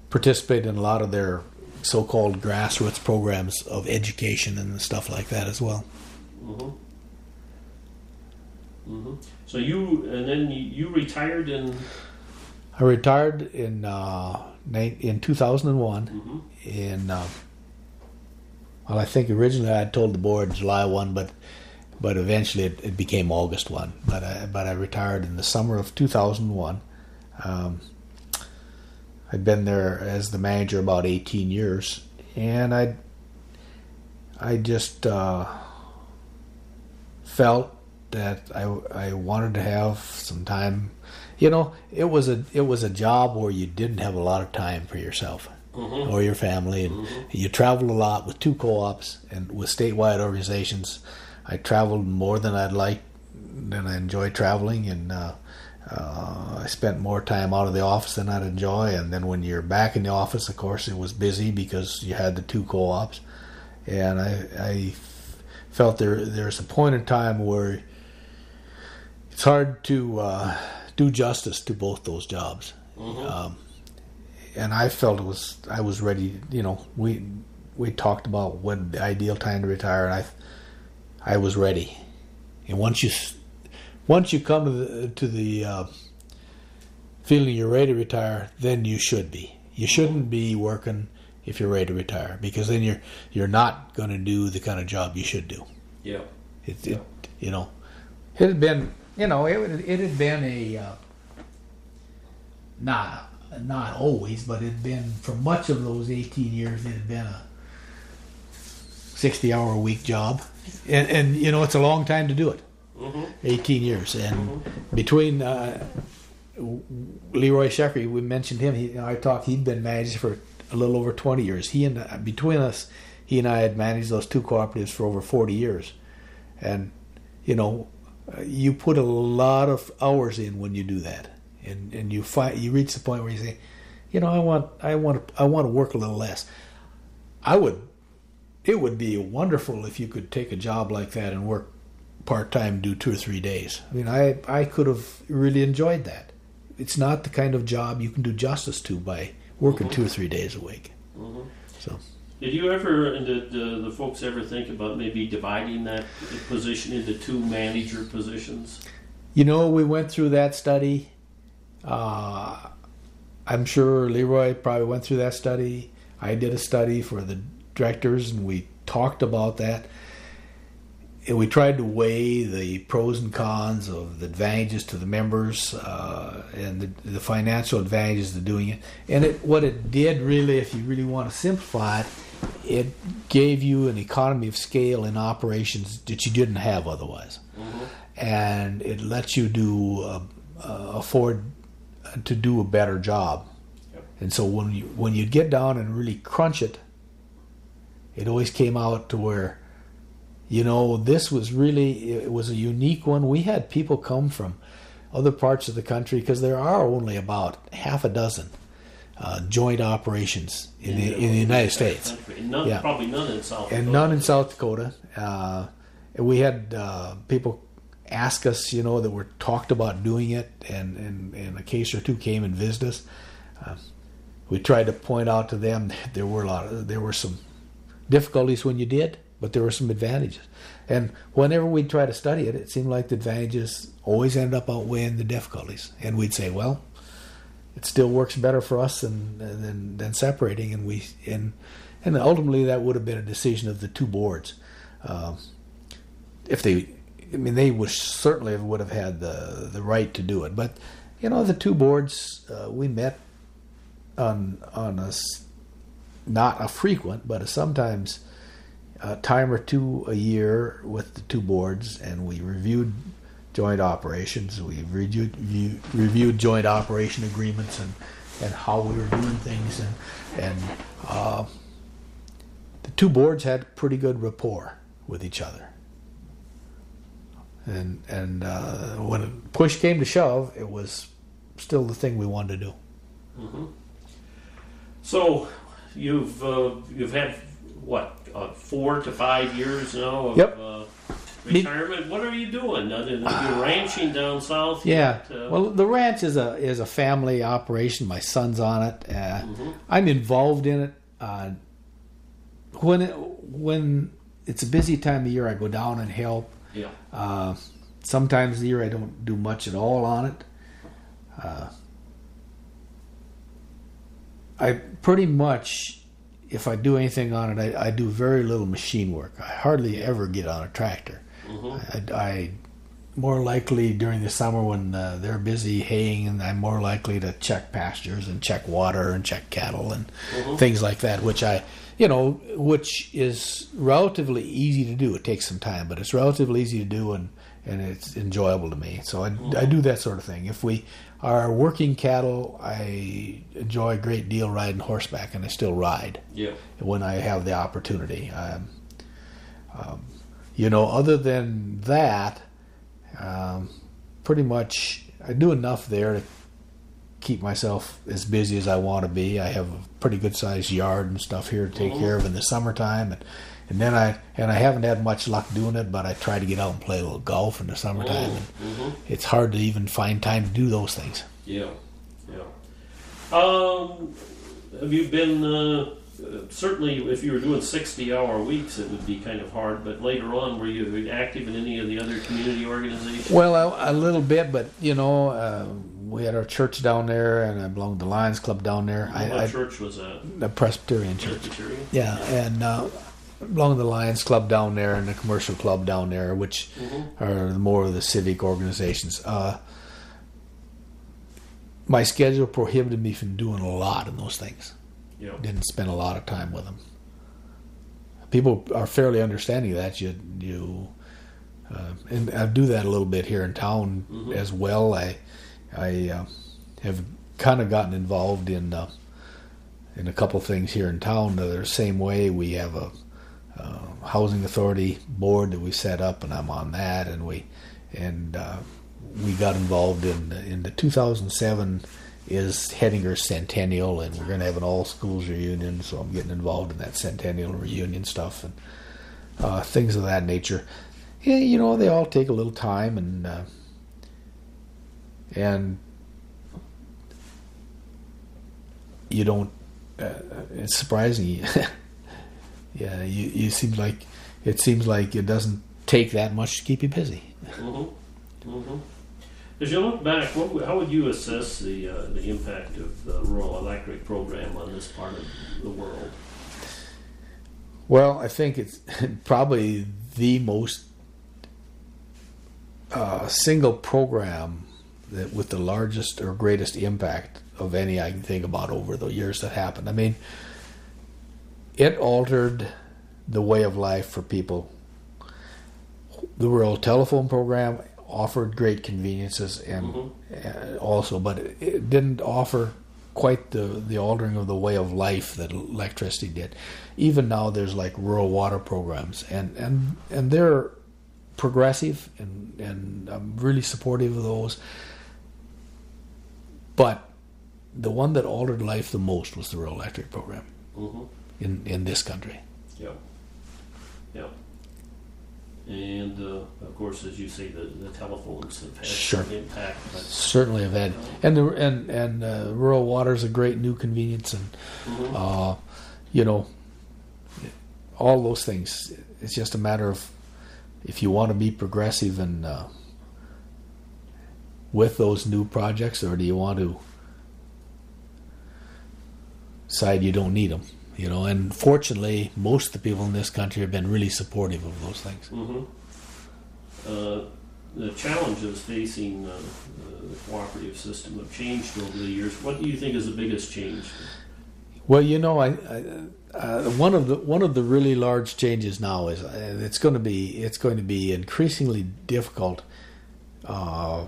participated in a lot of their so-called grassroots programs of education and stuff like that as well. Mm-hmm. Mm-hmm. So you and then you, retired in. I retired in uh, in 2001 Mm-hmm. in uh, well, I think originally I told the board July one, but but eventually it, it became August one. But I, but I retired in the summer of two thousand one. Um, I'd been there as the manager about eighteen years, and I I just uh, felt that I I wanted to have some time. You know, it was a it was a job where you didn't have a lot of time for yourself Mm-hmm. or your family. And you traveled a lot with two co-ops and with statewide organizations. I traveled more than I'd like, than I enjoy traveling, and uh, uh, I spent more time out of the office than I'd enjoy. And then when you're back in the office, of course, it was busy because you had the two co-ops. And I, I felt there there's a point in time where it's hard to uh, do justice to both those jobs. Um, and I felt it was I was ready. You know, we we talked about when the ideal time to retire, and I I was ready. And once you once you come to the, to the uh, feeling you're ready to retire, then you should be. You shouldn't be working if you're ready to retire because then you're you're not going to do the kind of job you should do. Yeah. It, it you know, it had been you know it it had been a uh, not not always, but it had been for much of those eighteen years it had been a sixty hour a week job, and and you know it's a long time to do it. Mm-hmm. 18 years, and between uh, Leroy Sheckry, we mentioned him. He, I talked. He'd been managed for a little over 20 years. He and uh, between us, he and I had managed those two cooperatives for over 40 years, and you know, uh, you put a lot of hours in when you do that, and and you find you reach the point where you say, you know, I want I want I want to work a little less. I would. It would be wonderful if you could take a job like that and work part time, do two or three days. I mean, I I could have really enjoyed that. It's not the kind of job you can do justice to by working two or three days a week. Mm-hmm. So Did you ever, and did the, the folks ever think about maybe dividing that position into two manager positions? You know, we went through that study. Uh, I'm sure Leroy probably went through that study. I did a study for the directors, and we talked about that. And we tried to weigh the pros and cons of the advantages to the members uh, and the, the financial advantages to doing it. And it, what it did really, if you really want to simplify it, it gave you an economy of scale in operations that you didn't have otherwise and it lets you do uh, uh, afford to do a better job. Yep. And so when you when you get down and really crunch it, it always came out to where, you know, this was really it was a unique one. We had people come from other parts of the country because there are only about half a dozen uh, joint operations in the, in the United States None, Yeah. Probably none in South and Dakota. none in South Dakota. Uh, and we had uh, people ask us, you know, that were talked about doing it, and, and, and a case or two came and visited us. Uh, we tried to point out to them that there were a lot of, there were some difficulties when you did, but there were some advantages. And whenever we'd try to study it, it seemed like the advantages always ended up outweighing the difficulties. And we'd say, well, it still works better for us than than, than separating, and we and and ultimately that would have been a decision of the two boards. Um, if they, I mean, they would certainly would have had the the right to do it, but you know, the two boards uh, we met on on a not a frequent, but a sometimes a time or two a year with the two boards, and we reviewed joint operations. We reviewed review, reviewed joint operation agreements and and how we were doing things, and and uh, the two boards had pretty good rapport with each other. And and uh, when push came to shove, it was still the thing we wanted to do. hmm So you've uh, you've had what uh, four to five years now of Yep. uh, retirement. What are you doing? Uh, You're ranching down south. Yeah. yet, uh, Well, the ranch is a is a family operation. My son's on it. Uh, Mhm. I'm involved in it. Uh, when it, when it's a busy time of year, I go down and help. yeah. Uh, sometimes the year I don't do much at all on it. Uh, I pretty much, if I do anything on it, I, I do very little machine work. I hardly ever get on a tractor. Mhm. I, I more likely during the summer when uh, they're busy haying, and I'm more likely to check pastures and check water and check cattle and Mhm. things like that, which I, you know, which is relatively easy to do. It takes some time, but it's relatively easy to do and and it's enjoyable to me. So I, I do that sort of thing. If we are working cattle, I enjoy a great deal riding horseback, and I still ride Yeah. when I have the opportunity. Um, um, you know, other than that, um, pretty much I do enough there to keep myself as busy as I want to be. I have a pretty good sized yard and stuff here to take Mhm. care of in the summertime, and and then I and I haven't had much luck doing it, but I try to get out and play a little golf in the summertime. And hmm it's hard to even find time to do those things. Yeah. Yeah. Um, have you been? Uh, certainly, if you were doing sixty-hour weeks, it would be kind of hard. But later on, were you active in any of the other community organizations? Well, a, a little bit, but you know, uh, we had our church down there, and I belonged to the Lions Club down there. what I, I, church was that? the Presbyterian church. Presbyterian. Yeah, and uh, to the Lions Club down there and the Commercial Club down there, which Mhm. are more of the civic organizations. Uh, my schedule prohibited me from doing a lot in those things. Yeah. Didn't spend a lot of time with them. People are fairly understanding that. You you uh, and I do that a little bit here in town Mhm. as well. I I uh, have kind of gotten involved in uh, in a couple things here in town. The same way we have a uh, housing authority board that we set up, and I'm on that, and we and uh, we got involved in the, in the 2007 is Hettinger Centennial, and we're going to have an all schools reunion, so I'm getting involved in that Centennial reunion stuff and uh, things of that nature. Yeah, you know, they all take a little time, and uh, and you don't. Uh, it's surprising. yeah, you you seem like it seems like it doesn't take that much to keep you busy. Mm-hmm. Mm-hmm. As you look back, what, how would you assess the uh, the impact of the rural electric program on this part of the world? Well, I think it's probably the most uh, single program that with the largest or greatest impact of any I can think about over the years that happened. I mean, it altered the way of life for people. The rural telephone program offered great conveniences and Mhm. uh, also, but it, it didn't offer quite the the altering of the way of life that electricity did. Even now, there's like rural water programs, and and and they're progressive, and and I'm really supportive of those. But the one that altered life the most was the rural electric program Mm-hmm. In in this country. Yeah. Yeah. And uh, of course, as you say, the, the telephones have had Sure. some impact. But, Certainly have had, and the and and uh, rural water is a great new convenience, and Mhm. uh, you know, all those things. It's just a matter of if you want to be progressive and uh, with those new projects, or do you want to decide you don't need them? You know, and fortunately, most of the people in this country have been really supportive of those things. Mhm. Uh, the challenges facing uh, the cooperative system have changed over the years. What do you think is the biggest change? Well, you know, I, I uh, one of the one of the really large changes now is uh, it's going to be it's going to be increasingly difficult uh,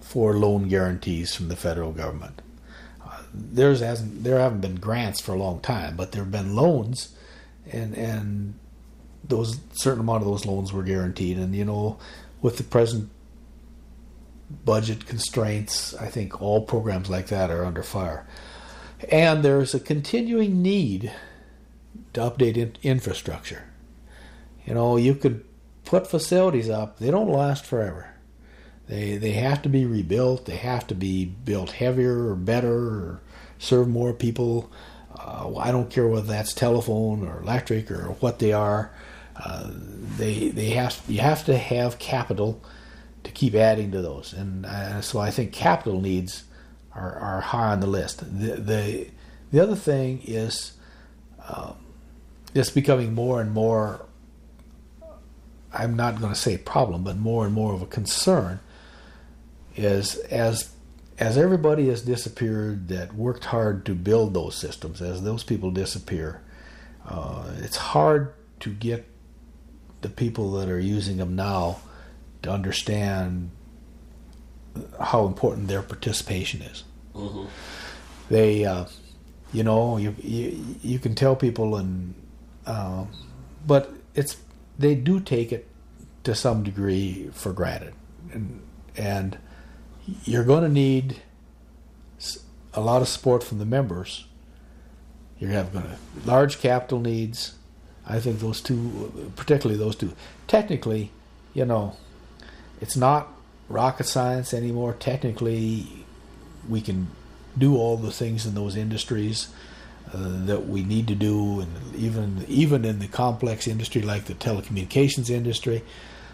for loan guarantees from the federal government. There's hasn't there haven't been grants for a long time, but there have been loans, and and those certain amount of those loans were guaranteed. And you know, with the present budget constraints, I think all programs like that are under fire. And there's a continuing need to update in- infrastructure. You know, you could put facilities up, they don't last forever. They, they have to be rebuilt, they have to be built heavier or better or serve more people. Uh, I don't care whether that's telephone or electric or what they are. Uh, they they have you have to have capital to keep adding to those, and uh, so I think capital needs are, are high on the list. The the, the other thing is um, it's becoming more and more. I'm not going to say problem, but more and more of a concern. Is as as everybody has disappeared that worked hard to build those systems, as those people disappear, uh, it's hard to get the people that are using them now to understand how important their participation is. Mm-hmm. They, uh, you know, you, you you can tell people, and uh, but it's they do take it to some degree for granted, and and you're going to need a lot of support from the members. You're going to large capital needs I think those two, particularly those two, technically, you know, it's not rocket science anymore. Technically, we can do all the things in those industries uh, that we need to do, and even even in the complex industry like the telecommunications industry,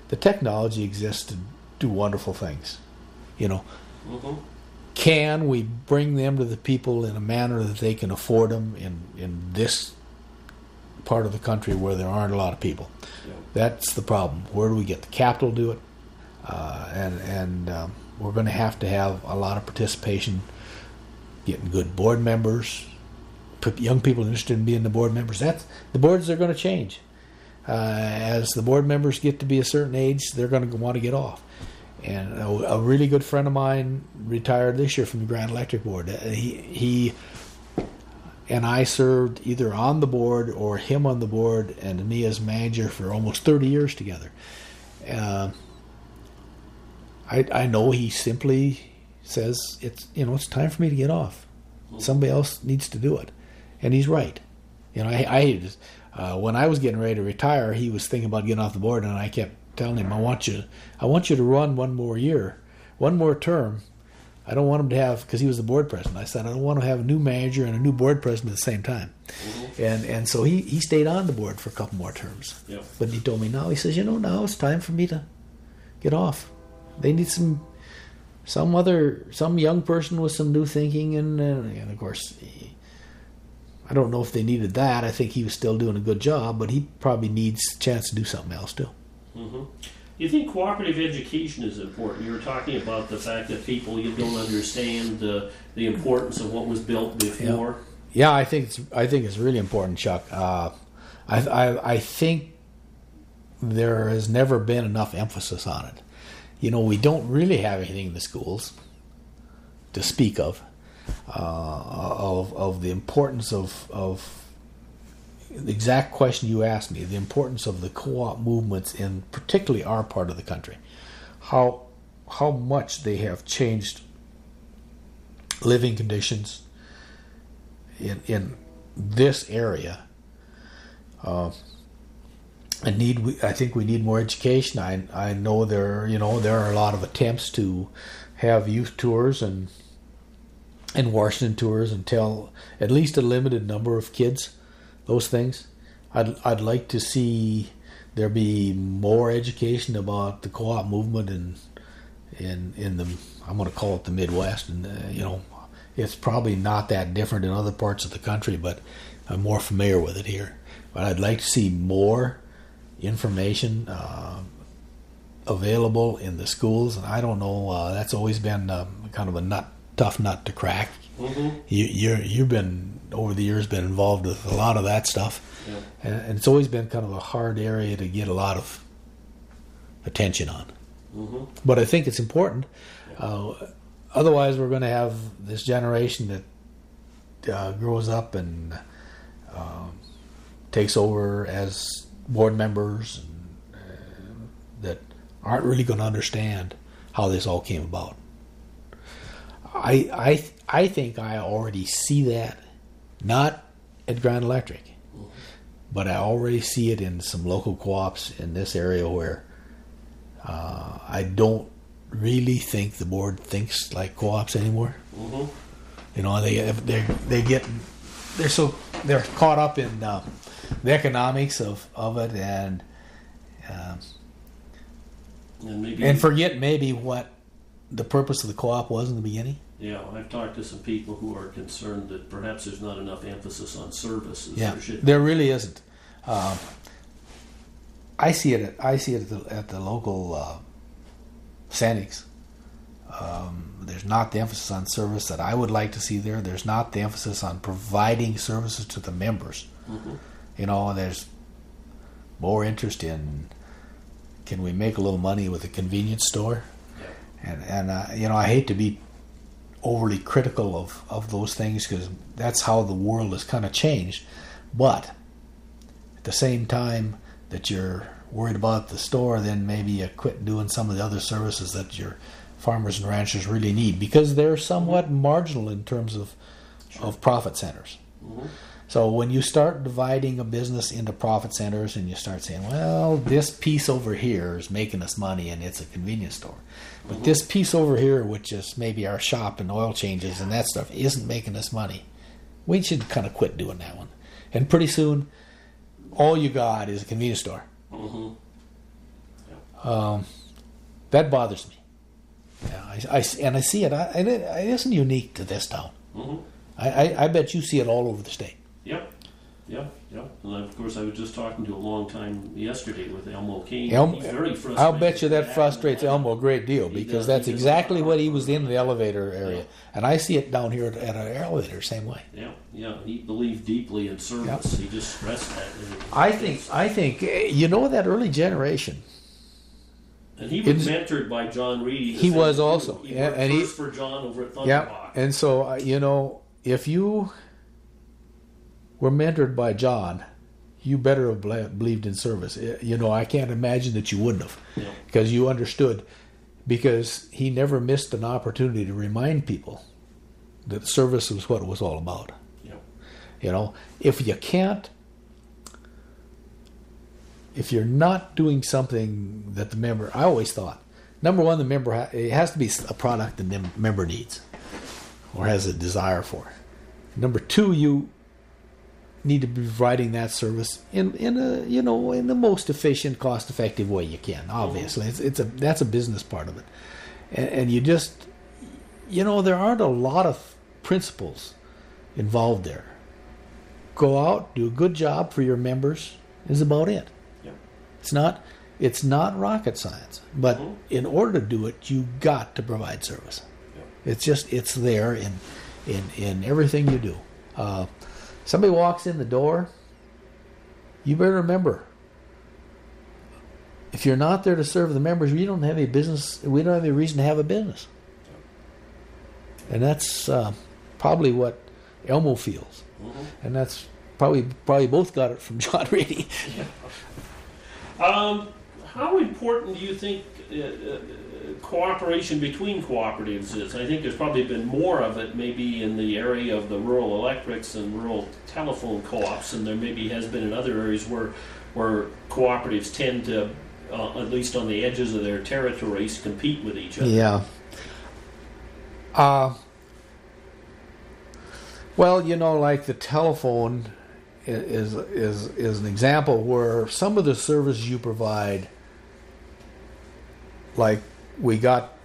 the technology exists to do wonderful things. You know, mm-hmm. can we bring them to the people in a manner that they can afford them in in this part of the country where there aren't a lot of people. Yeah. That's the problem. Where do we get the capital to do it? Uh, and and um, we're going to have to have a lot of participation, getting good board members, put young people interested in being the board members. That's the boards are going to change. Uh, as the board members get to be a certain age, they're going to want to get off. And a, a, really good friend of mine retired this year from the Grand Electric Board. Uh, he he and I served either on the board or him on the board and me as manager for almost 30 years together. Uh, I, I know he simply says it's you know it's time for me to get off. Somebody else needs to do it, and he's right. You know, I, I uh, when I was getting ready to retire, he was thinking about getting off the board, and I kept telling him, "I want you, I want you to run one more year, one more term, I don't want him to have because he was the board president. I said I don't want to have a new manager and a new board president at the same time. Mm-hmm. And and so he, he stayed on the board for a couple more terms. Yep. But he told me now he says you know now it's time for me to get off. They need some some other some young person with some new thinking and, uh, and of course he, I don't know if they needed that. I think he was still doing a good job, but he probably needs a chance to do something else too. Mm-hmm. You think cooperative education is important? You were talking about the fact that people you don't understand uh, the importance of what was built before. Yeah, yeah I think it's, I think it's really important, Chuck. Uh, I, I, I think there has never been enough emphasis on it. You know, we don't really have anything in the schools to speak of uh, of of the importance of of the exact question you asked me, the importance of the co-op movements in particularly our part of the country, how how much they have changed living conditions in in this area. Uh, I need. I think we need more education. I I know there. You know there are a lot of attempts to have youth tours and and Washington tours and tell at least a limited number of kids those things. I'd I'd like to see there be more education about the co-op movement in in in the I'm going to call it the Midwest, and uh, you know, it's probably not that different in other parts of the country, but I'm more familiar with it here. But I'd like to see more information uh, available in the schools, and I don't know. Uh, that's always been um, kind of a nut, tough nut to crack. Mm-hmm. You, you're you've been over the years been involved with a lot of that stuff, Yeah. and, and it's always been kind of a hard area to get a lot of attention on. Mm-hmm. But I think it's important. Uh, otherwise, we're going to have this generation that uh, grows up and um, takes over as board members and, uh, that aren't really going to understand how this all came about. I I I think I already see that, not at Grand Electric, but I already see it in some local co-ops in this area where uh, I don't really think the board thinks like co-ops anymore. Mm-hmm. You know, they they they get they're so they're caught up in uh, the economics of of it and uh, And maybe and forget maybe what the purpose of the co-op was in the beginning. Yeah, I've talked to some people who are concerned that perhaps there's not enough emphasis on services. Yeah, There there really isn't. Um, I see it. At, I see it at the, at the local uh, Cenexes. Um, there's not the emphasis on service that I would like to see there. There's not the emphasis on providing services to the members. Mhm. You know, there's more interest in can we make a little money with a convenience store, Yeah. and and uh, you know I hate to be overly critical of of those things because that's how the world has kind of changed, but at the same time that you're worried about the store, then maybe you quit doing some of the other services that your farmers and ranchers really need because they're somewhat marginal in terms of of profit centers. Mhm. So when you start dividing a business into profit centers and you start saying, well, this piece over here is making us money and it's a convenience store. But this piece over here, which is maybe our shop and oil changes and that stuff, isn't making us money. We should kind of quit doing that one. And pretty soon, all you got is a convenience store. Mhm. Um, that bothers me. Yeah, I, I- and I see it. I, and it, it isn't unique to this town. Mhm. I, I, I bet you see it all over the state. Yep. Yep. Yep. And of course, I was just talking to a long time yesterday with Elmo Kane. Elmo- He's very frustrated. I'll bet you that frustrates Elmo a great deal because does, that's exactly what he was in the elevator area, and I see it down here at, at an elevator same way. Yeah, yeah. He believed deeply in service. He just stressed that. I think I think eh, you know that early generation. And he was It's- mentored by John Reedy. He was also, He yeah, and he- for John over at Thunderbach. Yeah, and so uh, you know if you were mentored by John, you better have believed in service. Eh, You know I can't imagine that you wouldn't have Yeah. because you understood because he never missed an opportunity to remind people that service was what it was all about. Yeah. You know, if you can't, if you're not doing something that the member, I always thought, number one, the member it has to be a product the member needs or has a desire for. Number two, you need to be providing that service in in a you know in the most efficient, cost effective way you can. Obviously, it's it's a that's a business part of it, and, and you just you know there aren't a lot of principles involved there. Go out, do a good job for your members is about it. Yeah. It's not it's not rocket science, but Mhm. in order to do it, you got to provide service. Yeah. It's just it's there in in in everything you do. Uh, somebody walks in the door, you better remember. If you're not there to serve the members, you don't have any business. We don't have any reason to have a business, and that's uh, probably what Elmo feels, Mhm. and that's probably probably both got it from John Reedy. Um, how important do you think uh, uh, cooperation between cooperatives is? I think there's probably been more of it maybe in the area of the rural electrics and rural telephone co-ops, and there maybe has been in other areas where where cooperatives tend to, uh, at least on the edges of their territories, compete with each other. Yeah. Uh, well, you know, like the telephone is is is an example where some of the service you provide, like we got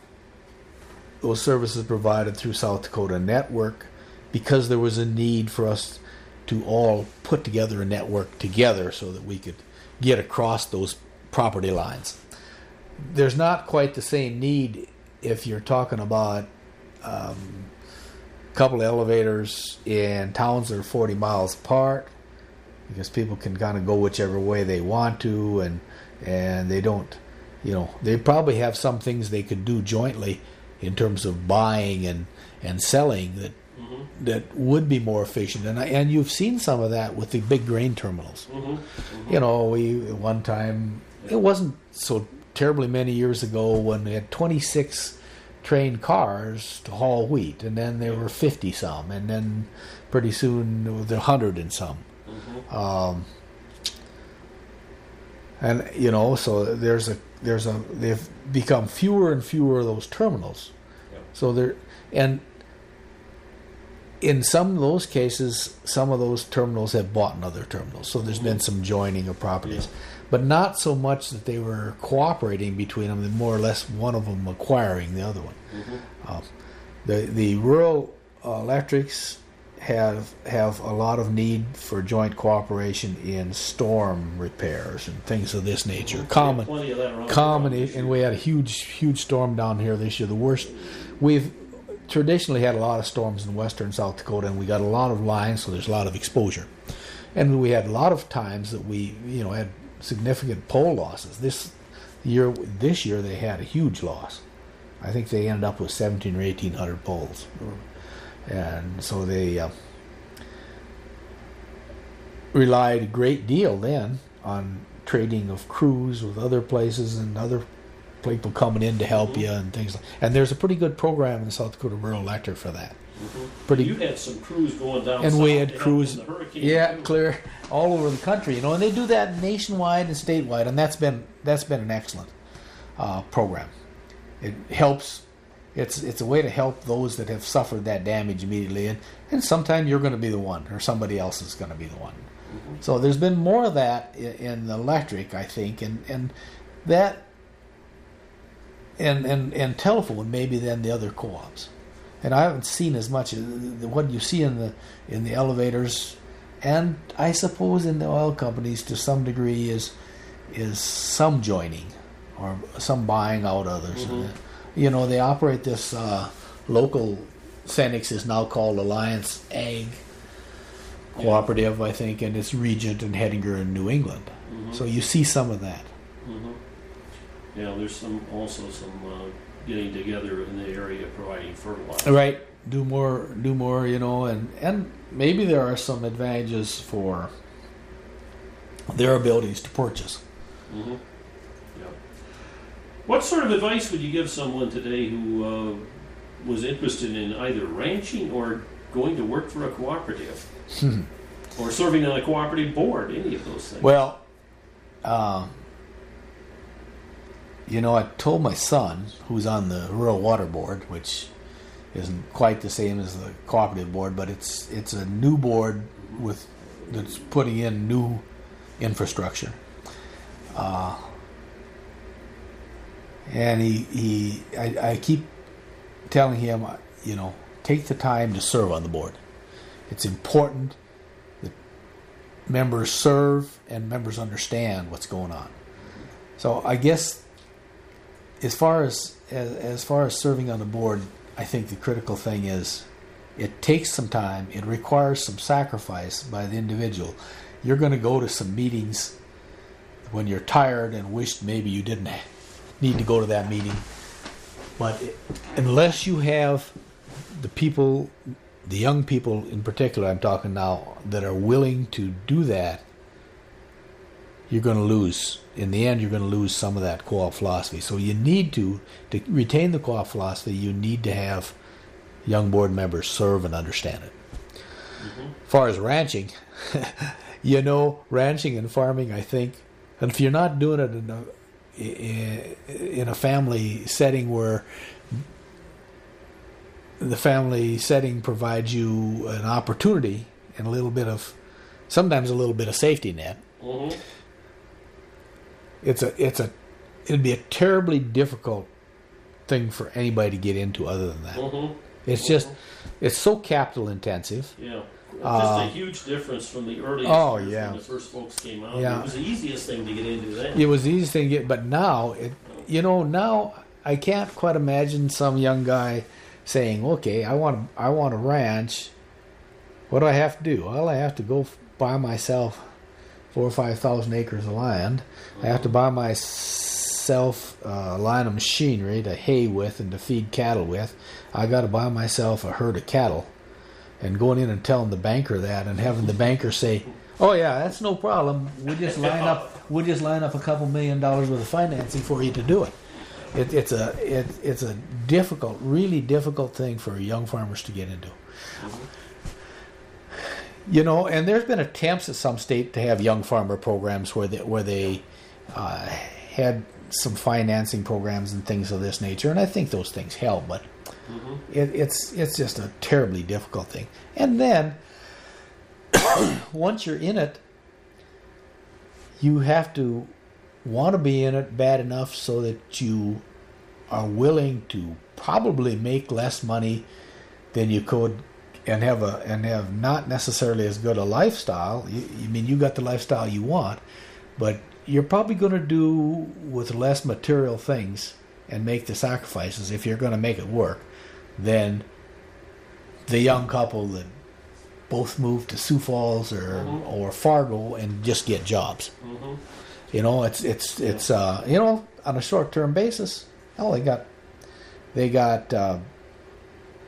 those services provided through South Dakota Network, because there was a need for us to all put together a network together so that we could get across those property lines. There's not quite the same need if you're talking about um, couple of elevators in towns that are 40 miles apart because people can kind of go whichever way they want to and and they don't you know they probably have some things they could do jointly in terms of buying and and selling that Mm-hmm. that would be more efficient and I, and you've seen some of that with the big grain terminals Mm-hmm. you know we one time it wasn't so terribly many years ago when we had 26 train cars to haul wheat and then there were 50 some and then pretty soon there was 100 and some Mm-hmm. um, and you know so there's a there's a they've become fewer and fewer of those terminals Yeah. so there and in some of those cases some of those terminals have bought other terminals so there's been some joining of properties Yeah. but not so much that they were cooperating between them and more or less one of them acquiring the other one Mm-hmm. um, the the rural uh, electrics have have a lot of need for joint cooperation in storm repairs and things of this nature. Common, have plenty of that around common, and we had a huge huge storm down here this year. The worst we've traditionally had a lot of storms in western South Dakota, and we got a lot of lines, so there's a lot of exposure. And we had a lot of times that we you know had significant pole losses. This year, this year they had a huge loss. I think they ended up with 17 or 1800 poles. Hmm. And so they uh, relied a great deal then on trading of crews with other places and other people coming in to help you and things like And there's a pretty good program in South Dakota Rural Electric for that. Pretty You had some crews going down and south we had crews, the hurricane, yeah, too. clear all over the country, you know, and they do that nationwide and statewide, and that's been that's been an excellent uh, program. It helps. It's it's a way to help those that have suffered that damage immediately, and and sometimes you're going to be the one, or somebody else is going to be the one. So there's been more of that in, in the electric, I think, and and that and and and telephone maybe than the other co-ops. And I haven't seen as much as what you see in the in the elevators, and I suppose in the oil companies to some degree is is some joining or some buying out others. Mhm. You know, they operate this uh, local. Cenex is now called Alliance Ag Cooperative, I think, and it's Regent and Hettinger in New England. Mhm. So you see some of that. Mhm. Yeah, there's some also some uh, getting together in the area providing fertilizer. Right. Do more. Do more. You know, and and maybe there are some advantages for their abilities to purchase. Mm-hmm. What sort of advice would you give someone today who uh, was interested in either ranching or going to work for a cooperative or serving on a cooperative board? Any of those things? Well, um, you know, I told my son, who's on the rural water board, which isn't quite the same as the cooperative board, but it's it's a new board with that's putting in new infrastructure. Uh, and he he I, I keep telling him, you know, take the time to serve on the board. It's important that members serve and members understand what's going on. So I guess as far as, as as far as serving on the board, I think the critical thing is it takes some time. It requires some sacrifice by the individual. You're going to go to some meetings when you're tired and wished maybe you didn't need to go to that meeting. But unless you have the people, the young people in particular, I'm talking now, that are willing to do that, you're going to lose. In the end, you're going to lose some of that co-op philosophy. So you need to to retain the co-op philosophy. You need to have young board members serve and understand it. As far as ranching, you know, ranching and farming, I think, and if you're not doing it in a in a family setting where the family setting provides you an opportunity and a little bit of sometimes a little bit of safety net Mhm. it's a it's a it'd be a terribly difficult thing for anybody to get into other than that Mhm. it's just it's so capital intensive Yeah. Just Uh, a huge difference from the early oh, years yeah. when the first folks came out. Yeah. It was the easiest thing to get into then. it was the easiest thing to get but now it you know now i can't quite imagine some young guy saying, "Okay, I want I want a ranch. What do I have to do? Well, I have to go buy myself four or five thousand acres of land. I have to buy myself uh, a line of machinery to hay with and to feed cattle with. I got to buy myself a herd of cattle." And going in and telling the banker that, and having the banker say, "Oh yeah, that's no problem. We just line up. We just line up a couple million dollars worth of financing for you to do it." It, it's a it, it's a difficult, really difficult thing for young farmers to get into. You know, and there's been attempts at some state to have young farmer programs where they where they uh, had some financing programs and things of this nature, and I think those things help. But Mm-hmm. it, it's it's just a terribly difficult thing. And then once you're in it, you have to want to be in it bad enough so that you are willing to probably make less money than you could and have a and have not necessarily as good a lifestyle. You, you mean you got the lifestyle you want, but you're probably going to do with less material things and make the sacrifices if you're going to make it work than the young couple that both move to Sioux Falls or Mhm. or Fargo and just get jobs. Mhm. You know, it's it's it's uh, you know on a short term basis. Oh, they got they got uh,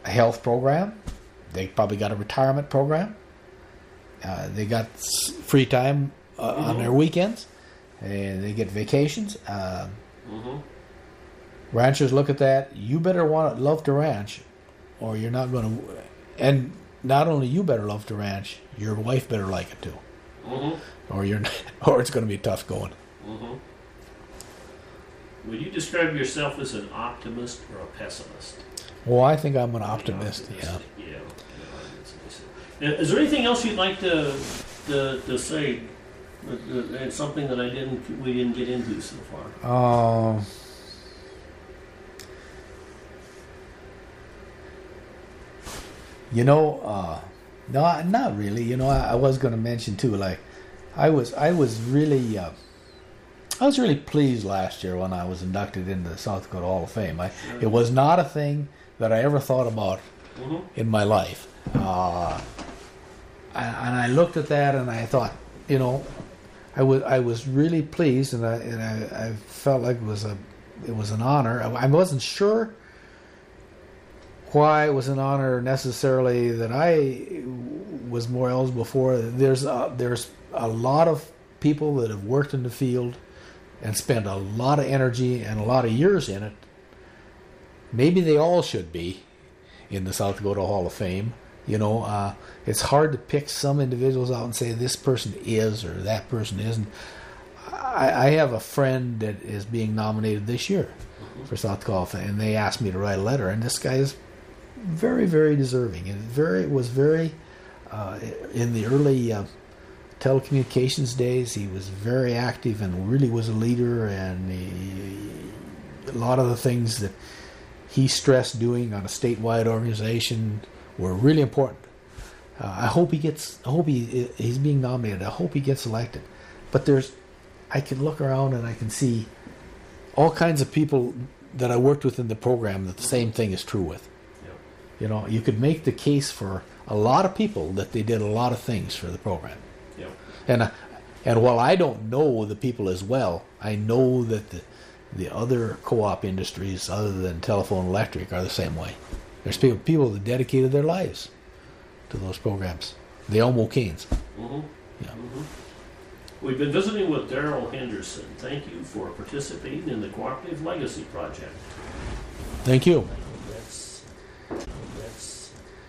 a health program. They probably got a retirement program. Uh, they got free time uh, on Mhm. their weekends, and they get vacations. Um Mhm. Ranchers look at that. You better want to love to ranch, or you're not going to. And not only you better love to ranch, your wife better like it too, Mhm. or you're or it's going to be tough going. Mhm. Would you describe yourself as an optimist or a pessimist? Well, I think I'm an optimist. Yeah. Yeah. yeah. Now, Is there anything else you'd like to to, to say? Uh, uh, It's something that I didn't we didn't get into so far. Um. You know, uh, no, not really. You know, I, I was going to mention too. Like, I was, I was really, uh, I was really pleased last year when I was inducted into the South Dakota Hall of Fame. I, it was not a thing that I ever thought about Mhm. in my life. Uh, and and I looked at that and I thought, you know, I was I was really pleased and I and I, I felt like it was a it was an honor. I, I wasn't sure why it was an honor necessarily that I was more eligible for. There's a, there's a lot of people that have worked in the field and spent a lot of energy and a lot of years in it. Maybe they all should be in the South Dakota Hall of Fame. You know, uh, it's hard to pick some individuals out and say this person is or that person isn't. I, I have a friend that is being nominated this year for South Dakota and they asked me to write a letter, and this guy is very, very deserving, and very was very uh, in the early uh, telecommunications days. He was very active and really was a leader, and he, a lot of the things that he stressed doing on a statewide organization were really important. Uh, I hope he gets. I hope he he's being nominated. I hope he gets elected. But there's, I can look around and I can see all kinds of people that I worked with in the program that the same thing is true with. You know, you could make the case for a lot of people that they did a lot of things for the program. Yep. And uh, and while I don't know the people as well, I know that the the other co-op industries other than telephone and electric are the same way. There's people people that dedicated their lives to those programs. The Elmo Canes. Mhm. Yeah. Mhm. We've been visiting with Darrell Henderson. Thank you for participating in the Cooperative Legacy Project. Thank you.